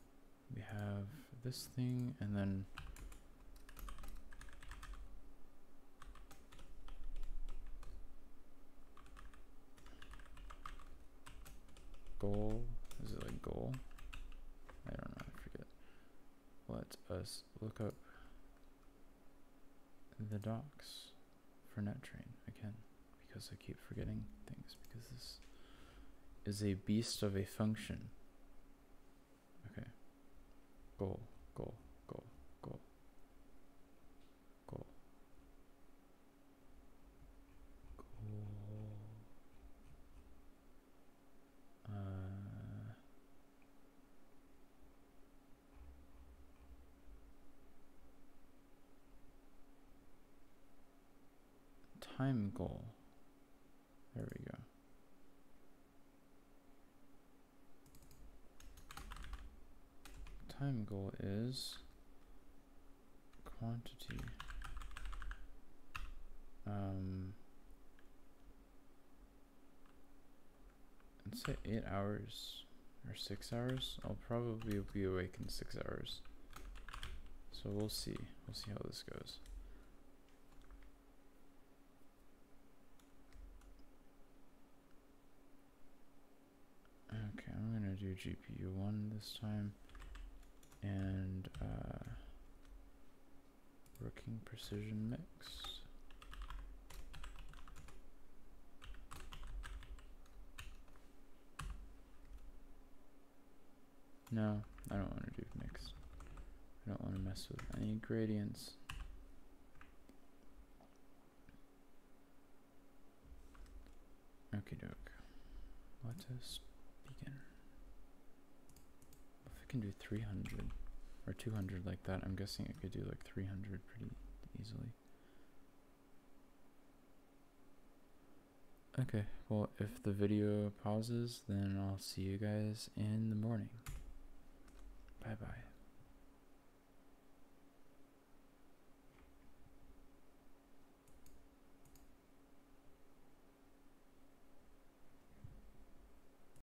we have this thing and then goal. Is it like goal? I don't know. I forget. Let us look up the docs for NetTrain because I keep forgetting things because this is a beast of a function. Okay. Goal, goal, goal, goal, goal, goal. Uh, time goal. There we go. Time goal is quantity. Um, let's say eight hours or six hours. I'll probably be awake in six hours. So we'll see. We'll see how this goes. Okay, I'm gonna do GPU one this time, and uh, working precision mix. No, I don't want to do mixed. I don't want to mess with any gradients. Okay, doke. Let us begin. If I can do 300 or 200 like that, I'm guessing I could do like 300 pretty easily. Okay, well, if the video pauses, then I'll see you guys in the morning. Bye bye.